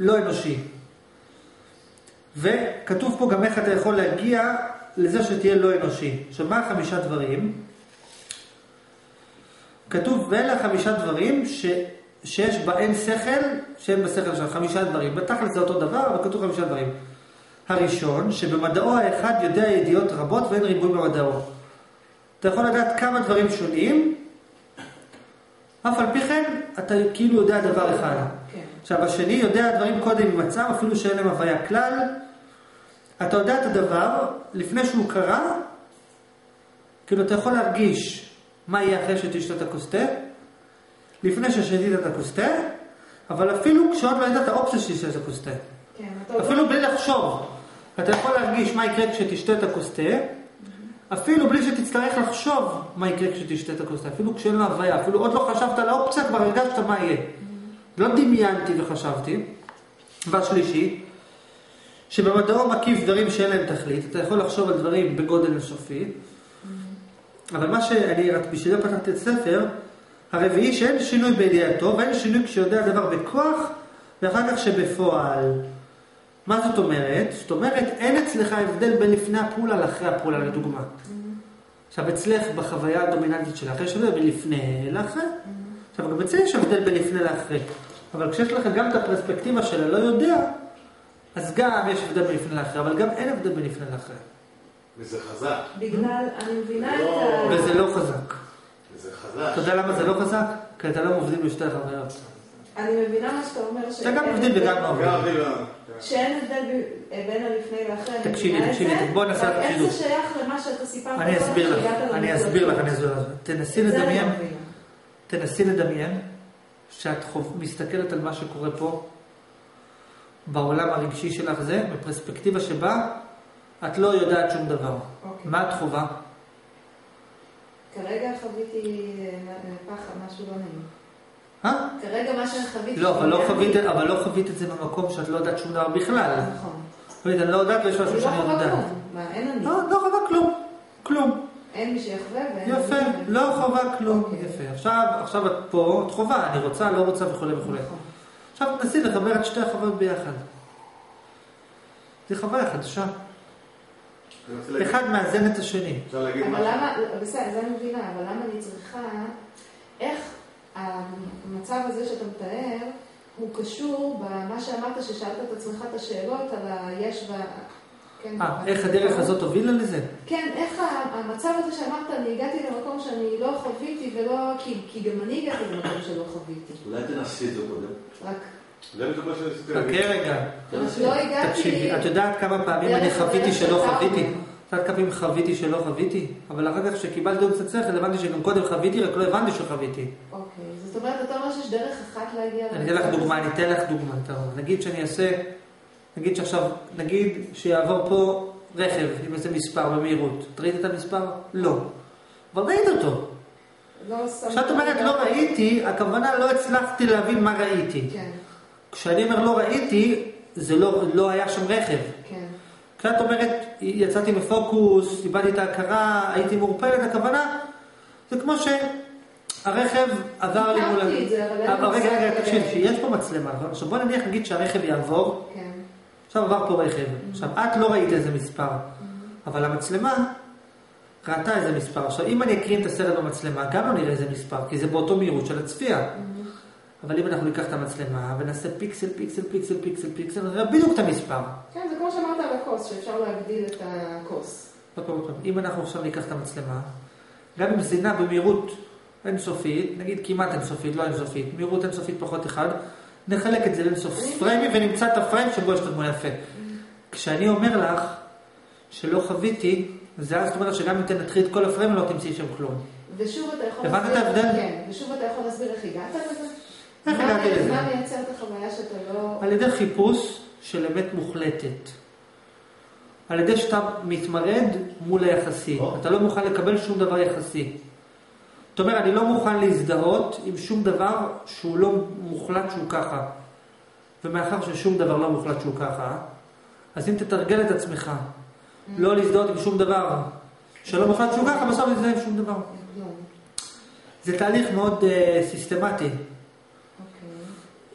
לא אנושי. וכתוב פה גם איך אתה יכול להגיע לזה שתהיה לא אנושי. עכשיו, מה החמישה דברים? כתוב, ואלה החמישה דברים ש, שיש באין שכל, שהם בשכל שלך, חמישה דברים. בתכל'ס זה אותו דבר, אבל כתוב חמישה דברים. הראשון, שבמדעו האחד יודע ידיעות רבות ואין ריבוי במדעו. אתה יכול לדעת כמה דברים שונים, אף על פי כן, אתה כאילו יודע דבר אחד. כן. עכשיו, השני יודע דברים קודם ממצב, אפילו שאין להם הוויה כלל. אתה יודע את הדבר לפני שהוא קרה, כאילו אתה יכול להרגיש מה יהיה אחרי שתשתה את הכוס תה, לפני ששתית את הכוס תה, אבל אפילו כשעוד לא ידעת האופציה שתשתה את הכוס תה. כן, אפילו בלי לחשוב. אתה יכול להרגיש מה יקרה כשתשתה את הכוס תה, אפילו בלי שתצטרך לחשוב מה יקרה כשתשתה את הכוס תה, אפילו כשאין לו הוויה, אפילו עוד לא חשבת על האופציה, כבר הרגשת מה יהיה. לא דמיינתי וחשבתי. והשלישי, שבמדעו מקיף דברים שאין להם תכלית, אתה יכול לחשוב על דברים בגודל אינסופי, אבל מה שאני, רק בשביל זה פתחתי את הספר, הרביעי שאין שינוי בידיעתו ואין שינוי כשיודע דבר בכוח ואחר כך שבפועל. מה זאת אומרת? זאת אומרת, אין אצלך הבדל בין לפני הפעולה לאחרי הפעולה, לדוגמה. עכשיו, אצלך בחוויה הדומיננטית שלך יש הבדל בין לפני לאחרי. עכשיו, גם אצלי יש הבדל בין לפני לאחרי. אבל כשיש לכם גם את הפרספקטיבה של הלא יודע, אז גם יש הבדל בין לפני לאחרי, אבל גם אין הבדל בין לפני לאחרי. וזה חזק. בגלל, אני מבינה את לא. ה... וזה לא חזק. וזה חזק. אתה יודע למה זה לא חזק? כי אתה לא מבדיל בשתי החוויות. אני מבינה מה שאתה אומר, אתה גם מבדיל וגם לא מבדיל. שאין הבדל בין הלפני לאחרי, תקשיבי, את תקשיבי, בוא נעשה רק איך חילוק. זה שייך למה שאתה סיפרת? אני אסביר לך, אני אסביר לך? אני אסביר לך. תנסי את לא לדמיין, מבינה. תנסי לדמיין שאת מסתכלת על מה שקורה פה בעולם הרגשי שלך זה, בפרספקטיבה שבה את לא יודעת שום דבר. אוקיי. מה את חווה? כרגע חוויתי אה, פחד, משהו לא נעים. אה? כרגע מה שחוויתי... לא, אבל לא חווית, אבל לא חווית את זה במקום שאת לא יודעת שום דבר בכלל. נכון. חווית, אני לא יודעת ויש משהו לא שאני חווה יודעת. מה, אין אני. לא, לא חווה כלום. כלום. אין מי שיחווה ואין... יפה, לא חווה כלום. אוקיי. יפה. עכשיו, עכשיו את פה, את חווה, אני רוצה, לא רוצה וכולי וכולי. עכשיו תנסי לחבר את שתי החוויות ביחד. זה חוויה חדשה. אחד מאזן את השני. אפשר להגיד אבל משהו? למה, בסדר, זה אני מבינה, אבל למה אני צריכה, איך המצב הזה שאתה מתאר, הוא קשור במה שאמרת, ששאלת את עצמך את השאלות על היש וה... כן, אה, איך הדרך הזאת הובילה לזה? כן, איך המצב הזה שאמרת, אני הגעתי למקום שאני לא חוויתי ולא... כי, כי גם אני הגעתי למקום שלא חוויתי. אולי תנסי את זה קודם. רק. חכה רגע. לא הגעתי... תקשיבי, את יודעת כמה פעמים אני חוויתי שלא חוויתי? את יודעת כמה פעמים חוויתי שלא חוויתי? אבל אחר כך כשקיבלתי עוד קצת שכל, הבנתי שגם קודם חוויתי, רק לא הבנתי שחוויתי. אוקיי, זאת אומרת, אתה אומר שיש דרך אחת להגיע... אני אתן לך דוגמה? אני אתן לך דוגמה. נגיד שאני אעשה, נגיד שעכשיו, נגיד שיעבור פה רכב עם איזה מספר במהירות. את ראית את המספר? לא. אבל ראית אותו. לא כשאת אומרת. לא ראיתי, הכוונה לא הצלחתי להבין מה ראיתי. כן, כשאני אומר לא ראיתי, זה לא, לא היה שם רכב. כן. כשאת אומרת יצאתי מפוקוס, איבדתי את ההכרה, הייתי מעורפלת, הכוונה זה כמו שהרכב עבר לי מול... הכרתי את זה, אבל רגע, רגע, תקשיב, שיש פה מצלמה? עכשיו בוא נניח נגיד שהרכב יעבור, כן. עכשיו עבר פה רכב, עכשיו את לא ראית איזה מספר, אבל המצלמה ראתה איזה מספר. עכשיו אם אני אקרין את הסרט במצלמה, גם לא נראה איזה מספר, כי זה באותו מהירות של הצפייה. אבל אם אנחנו ניקח את המצלמה ונעשה פיקסל, פיקסל, פיקסל, פיקסל, פיקסל, נראה בדיוק את המספר. כן, זה כמו שאמרת על הכוס, שאפשר להגדיל את הכוס. עוד פעם, עוד פעם, אם אנחנו עכשיו ניקח את המצלמה, גם אם זה נע במהירות אינסופית, נגיד כמעט אינסופית, לא אינסופית, מהירות אינסופית פחות אחד, נחלק את זה לאינסוף פריימים ונמצא את הפריים שבו יש את התמונה יפה. כשאני אומר לך שלא חוויתי, זה אז זאת אומרת שגם אם תנתחי את כל הפריים לא תמצאי שם כלום. ושוב אתה יכול הבנת את להסביר- ההבדל? כן, ושוב אתה יכול להסביר איך הגעת לזה? איך הגעתי לזה? מה מייצר את החוויה שאתה לא... על ידי חיפוש של אמת מוחלטת. על ידי שאתה מתמרד מול היחסי. אתה לא מוכן לקבל שום דבר יחסי. זאת אומרת, אני לא מוכן להזדהות עם שום דבר שהוא לא מוחלט שהוא ככה. ומאחר ששום דבר לא מוחלט שהוא ככה, אז אם תתרגל את עצמך לא להזדהות עם שום דבר שלא מוחלט שהוא ככה, בסוף תזדהה עם שום דבר. זה תהליך מאוד uh, סיסטמטי.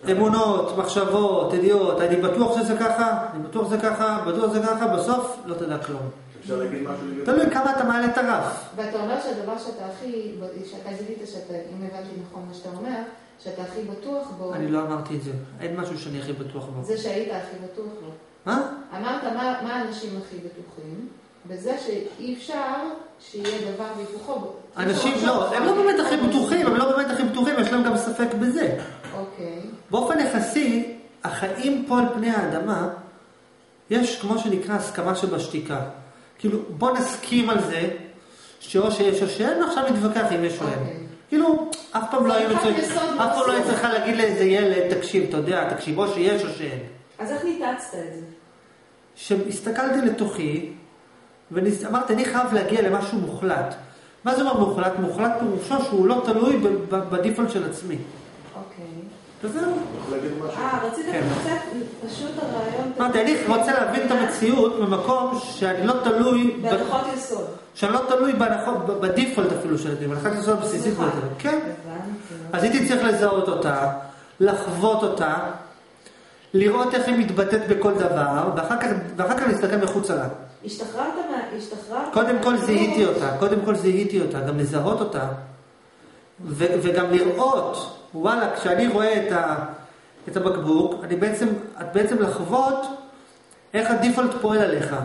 אוקיי. אמונות, מחשבות, ידיעות, אני בטוח שזה ככה, אני בטוח שזה ככה, בטוח שזה ככה, בסוף לא תדע כלום. אפשר להגיד משהו לגבי... תלוי כמה אתה מעלה את הרף. ואתה אומר שהדבר שאתה הכי, שאתה גילית שאתה, אם הבנתי נכון מה שאתה אומר, שאתה הכי בטוח בו, אני לא אמרתי את זה. אין משהו שאני הכי בטוח בו. זה שהיית הכי בטוח בו. מה? אמרת מה, מה האנשים הכי בטוחים, בזה שאי אפשר שיהיה דבר והיפוכו בו. אנשים, לא, הם לא באמת הכי בטוחים, הם לא באמת הכי בטוחים, יש להם גם ספק בזה. אוקיי. באופן יחסי, החיים פה על פני האדמה, יש כמו שנקרא הסכמה שבשתיקה. כאילו, בוא נסכים על זה, שאו שיש או שאין, ועכשיו נתווכח אם יש או אין. אוקיי. כאילו, אף פעם לא היינו צריכים, אף פעם לא היית. צריכה להגיד לאיזה ילד, תקשיב, אתה יודע, תקשיב, או שיש או שאין. אז איך ניתצת את זה? שהסתכלתי לתוכי, ואמרתי, אני חייב להגיע למשהו מוחלט. מה זה אומר מוחלט? מוחלט פירושו שהוא לא תלוי בדיפולט של עצמי. אוקיי. וזהו. אה, רצית כן. לתמצת פשוט הרעיון... אמרתי, אני רוצה להבין את המציאות ממקום שאני לא תלוי, בהנחות יסוד. שאני לא תלוי בהנחות, בדיפולט אפילו של הדין, הנחת יסוד בסיסית סליחה. ביותר. כן. הבנתי. אז הייתי צריך לזהות אותה, לחוות אותה, לראות איך היא מתבטאת בכל דבר, ואחר כך, להסתכל מחוצה לה. השתחררת מה... השתחררת... קודם כל. זיהיתי אותה, קודם כל זיהיתי אותה, גם לזהות אותה, וגם לראות, וואלה, כשאני רואה את, ה- את הבקבוק, אני בעצם, את בעצם לחוות איך הדיפולט פועל עליך.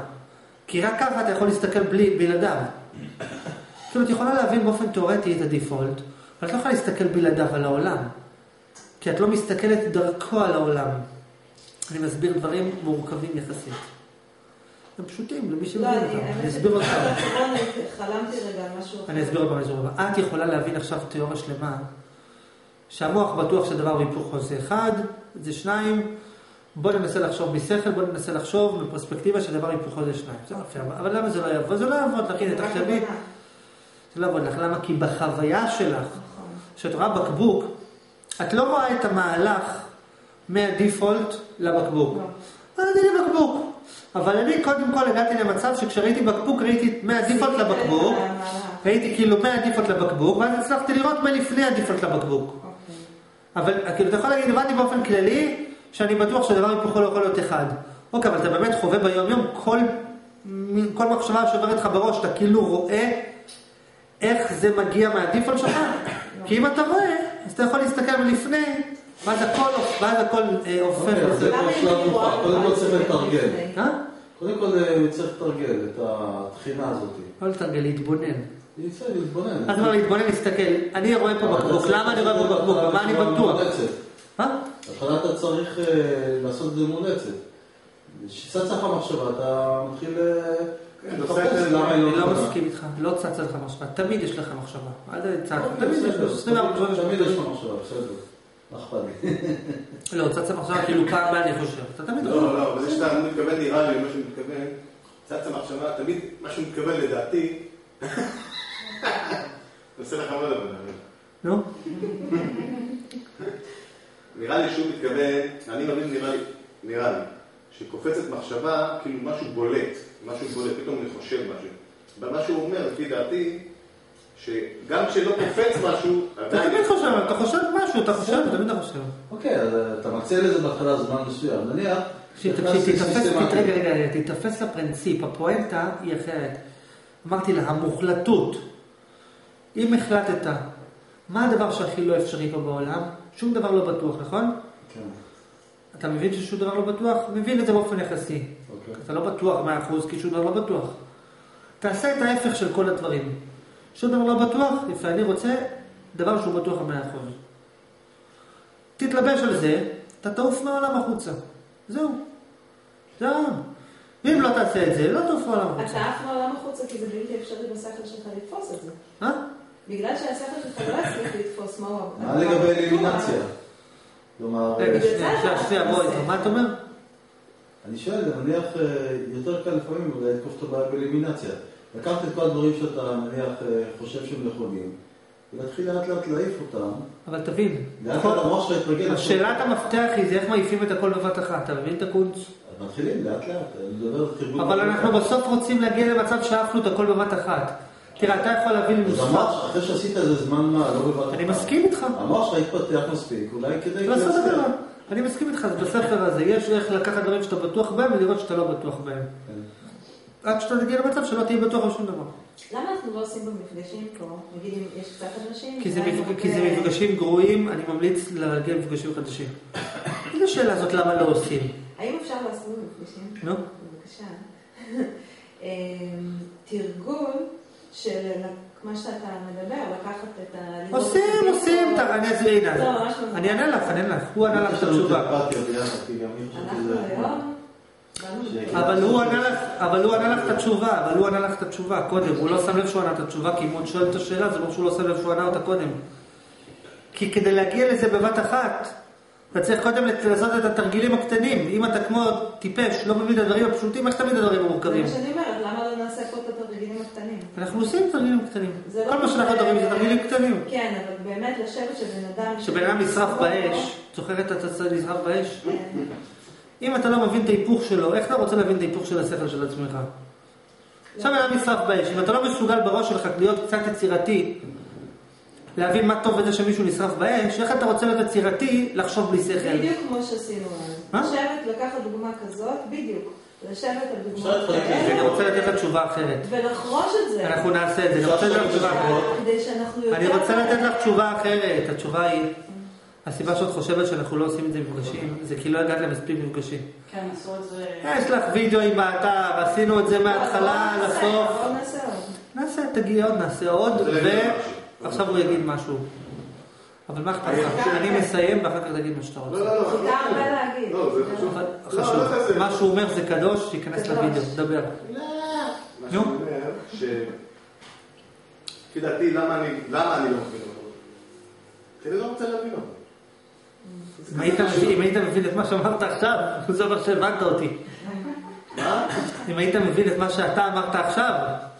כי רק ככה אתה יכול להסתכל בלי, בלעדיו. כאילו, את יכולה להבין באופן תיאורטי את הדיפולט, אבל את לא יכולה להסתכל בלעדיו על העולם. כי את לא מסתכלת דרכו על העולם. אני מסביר דברים מורכבים יחסית. הם פשוטים למי לא, שמבין אני... אותם. אני אסביר עוד פעם. חלמתי רגע על משהו אחר. אני אסביר עוד פעם, פעם. את יכולה להבין עכשיו תיאוריה שלמה, שהמוח בטוח שדבר והיפוכו זה אחד, זה שניים, בוא ננסה לחשוב בשכל, בוא ננסה לחשוב בפרספקטיבה שדבר והיפוכו זה שניים. זה יפה, אבל למה זה לא יעבוד? זה לא יעבוד לך, הנה, תחשבי. זה לא יעבוד לך. למה? כי בחוויה שלך, נכון. כשאת רואה בקבוק, את לא רואה את המהלך מהדיפולט לבקבוק. אה, זה לי בקבוק. אבל אני קודם כל הגעתי למצב שכשראיתי בקבוק ראיתי מהדיפולט לבקבוק. ראיתי כאילו מהדיפולט לבקבוק, ואז הצלחתי לראות מה לפני הדיפולט לבקבוק. אוקיי. אבל כאילו אתה יכול להגיד, הבנתי באופן כללי, שאני בטוח שדבר לא יכול להיות אחד. אוקיי, אבל אתה באמת חווה ביום יום כל, כל מחשבה שעוברת לך בראש, אתה כאילו רואה איך זה מגיע מהדיפולט שלך. כי אם אתה רואה, אז אתה יכול להסתכל מלפני, ואז הכל, ואז הכל אה, הופך אוקיי, אז לזה. זה שלב מאוחר. קודם כל צריך לתרגל. אה? קודם כל אה, צריך לתרגל את התחינה הזאת. לא לתרגל, להתבונן. צריך להתבונן. מה זה אומר להתבונן, להסתכל? אני רואה פה בקבוק, למה אני רואה פה בקבוק? במה אני בטוח? מה? בהתחלה אתה צריך אה, לעשות את זה מונצת. כשצצה לך מחשבה, אתה מתחיל כן, לחפש למה היא אני לא לא. מסכים איתך, לא צצה לך מחשבה, תמיד יש לך מחשבה. אל תצא, תמיד יש בסדר, לך 24 שעות. תמיד יש לך מחשבה, בסדר. מה אכפת לי? לא, צצה מחשבה כאילו פעם הבאה אני חושב. אתה תמיד חושב. לא, לא, אבל זה שאתה מתכוון נראה לי, מה שהוא מתכוון, צצה מחשבה, תמיד מה שהוא מתכוון לדעתי, נעשה לך עוד אבל, נו, נראה לי שהוא מתכוון, אני מבין נראה לי, נראה לי, שקופצת מחשבה, כאילו משהו בולט, משהו בולט, פתאום אני חושב משהו. אבל מה שהוא אומר, לפי דעתי, שגם כשלא קופץ משהו, אתה. תמיד חושב, אתה חושב משהו, אתה חושב, תמיד אתה חושב. אוקיי, אז אתה מקצה לזה בהתחלה זמן מסוים. נניח. רגע, לפרינציפ, הפואנטה היא אחרת. אמרתי לה, המוחלטות. אם החלטת, מה הדבר שהכי לא אפשרי פה בעולם? שום דבר לא בטוח, נכון? כן, אתה מבין ששום דבר לא בטוח? מבין את זה באופן יחסי. אוקיי. אתה לא בטוח 100% כי שום דבר לא בטוח. תעשה את ההפך של כל הדברים. שום דבר לא בטוח, יפה, אני רוצה דבר שהוא בטוח 100%. תתלבש על זה, אתה תעוף מהעולם החוצה. זהו. זהו. ואם לא תעשה את זה, לא תעוף מהעולם החוצה. אתה עף מהעולם החוצה כי זה בלתי אפשרי בשכל שלך לתפוס את זה. אה? בגלל שהשכל שלך לא יצליח לתפוס מהו... מה לגבי אלימינציה? כלומר, רגע, שנייה, שנייה, שנייה, בוא איתו, מה אתה אומר? אני שואל, נניח, אה, יותר קל לפעמים אולי לתקוף את הבעיה באלימינציה. לקחת את כל הדברים שאתה נניח אה, חושב שהם נכונים, ולהתחיל לאט לאט להעיף אותם, אבל תבין, לאט לאט המוח שלך יתרגל. השאלת המפתח היא זה איך מעיפים את הכל בבת אחת, אתה מבין את הקונץ? אז מתחילים לאט לאט, אני מדבר על תרגול. אבל אנחנו בסוף רוצים להגיע למצב שעפנו את הכל בבת אחת. תראה, אתה יכול להבין אז נוסחה. המוח, אחרי שעשית איזה זמן מה, לא בבת אני אחת. מסכים איתך. המוח שלך יתפתח מספיק, אולי כדי לא להצליח. סבבה. אני מסכים איתך, אז בספר הזה יש איך לקחת דברים שאתה בטוח בהם ולראות שאתה לא בטוח בהם. עד שאתה תגיע למצב שלא תהיה בטוח בשום דבר. למה אנחנו לא עושים במפגשים פה? נגיד אם יש קצת אנשים... כי זה מפג- כי זה מפגשים גרועים, אני ממליץ להגיע למפגשים חדשים. איזה שאלה הזאת למה לא עושים? האם אפשר לעשות במפגשים? נו. בבקשה. אמ, תרגול של מה שאתה מדבר, לקחת את ה... עושים, עושים, אני לא, לא. אני אענה לך, אני אענה לך, הוא ענה לך את התשובה. אנחנו. היום... אבל הוא ענה לך, אבל הוא ענה לך את התשובה, אבל הוא ענה לך את התשובה קודם, הוא לא שם לב שהוא ענה את התשובה, כי אם הוא שואל את השאלה, זה אומר שהוא לא שם לב שהוא ענה אותה קודם. כי כדי להגיע לזה בבת אחת, אתה צריך קודם לעשות את התרגילים הקטנים. אם אתה כמו טיפש, לא מבין את הדברים הפשוטים, איך תמיד הדברים זה המורכבים? מה שאני אומרת, למה לא נעשה פה את התרגילים הקטנים? אנחנו עושים תרגילים קטנים. זה לא כל מה שאנחנו מדברים זה תרגילים קטנים. כן, אבל באמת לשבת שבן אדם... כשבן אדם נשרף באש, זוכרת את הצד נשרף באש? כן. אם אתה לא מבין את ההיפוך שלו, איך אתה רוצה להבין את ההיפוך של השכל של עצמך? עכשיו אדם נשרף באש, אם אתה לא מסוגל בראש שלך להיות קצת יצירתי, להבין מה טוב בזה שמישהו נשרף באש, איך אתה רוצה להיות יצירתי לחשוב בלי שכל? בדיוק כמו שעשינו. לשבת, לקחת דוגמה כזאת, בדיוק. לשבת על דוגמאות אפשר להתחלק אני רוצה לתת לה תשובה אחרת. ולחרוש את זה. אנחנו נעשה את זה, אני רוצה לתת לך תשובה אחרת. כדי שאנחנו יותר... אני רוצה לתת לך תשובה אחרת. התשובה היא, הסיבה שאת חושבת שאנחנו לא עושים את זה במפגשים, זה כי לא הגעת למספיק מפגשים. כן, עשו את זה... יש לך וידאוים באתר, עשינו את זה מההתחלה בואו נעשה, לסוף. נעשה עוד. נעשה, תגיעי עוד, נעשה עוד. ועכשיו הוא יגיד משהו. אבל מה אכפת לך? אני מסיים ואחר כך תגיד מה שאתה לא, רוצה. לא, לא. מותר לא, להגיד. לא, זה חשוב. לא, חשוב. לא. מה שהוא אומר זה קדוש, שייכנס. לוידאו, דבר. מה נו. שאני אומר, ש... לפי דעתי, למה אני למה אני לא מבין אותו? כי אני לא רוצה להבין אותו. אם היית מבין- את מה שאמרת עכשיו, זה אומר שהבנת אותי. מה? אם היית מבין את מה שאתה אמרת עכשיו,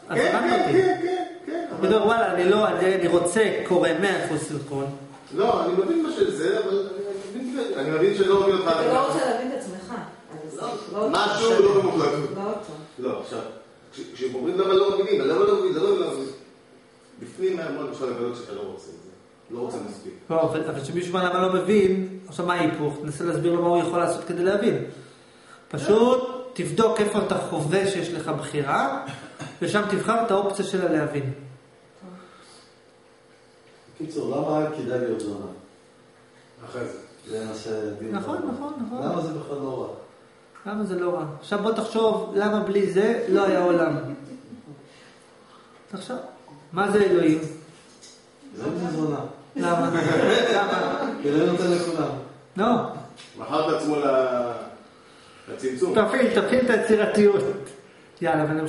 אז כן, הבנת כן, אותי. כן, כן, כן. אומר, וואלה, אני לא, אני רוצה קורא 100% סרטון. לא, אני מבין מה שזה, אבל אני מבין- אני מבין שלא מבין אותך. אתה לא רוצה להבין את עצמך. לא. משהו לא במוחלטות. לא. לא, עכשיו, כש- כשהם אומרים למה לא מבינים, למה לא מבינים, למה לא מבינים, בפנים מהמון אפשר לגלות שאתה לא רוצה את זה, לא רוצה מספיק. לא, אבל כשמישהו אומר למה לא מבין, עכשיו מה ההיפוך? תנסה להסביר לו מה הוא יכול לעשות כדי להבין. פשוט תבדוק איפה אתה חווה שיש לך בחירה, ושם תבחר את האופציה שלה להבין. קיצור, למה כדאי להיות זונה? אחרי זה. זה נעשה דין. נכון. נכון, נכון. למה זה בכלל לא רע? למה זה לא רע? עכשיו בוא תחשוב למה בלי זה לא היה עולם. תחשוב, מה זה אלוהים? זה זה זונה. למה? למה? כי לא נותן לכולם. לא. מכר את עצמו לצמצום. תפעיל, תפעיל את היצירתיות. יאללה, ונמשיך.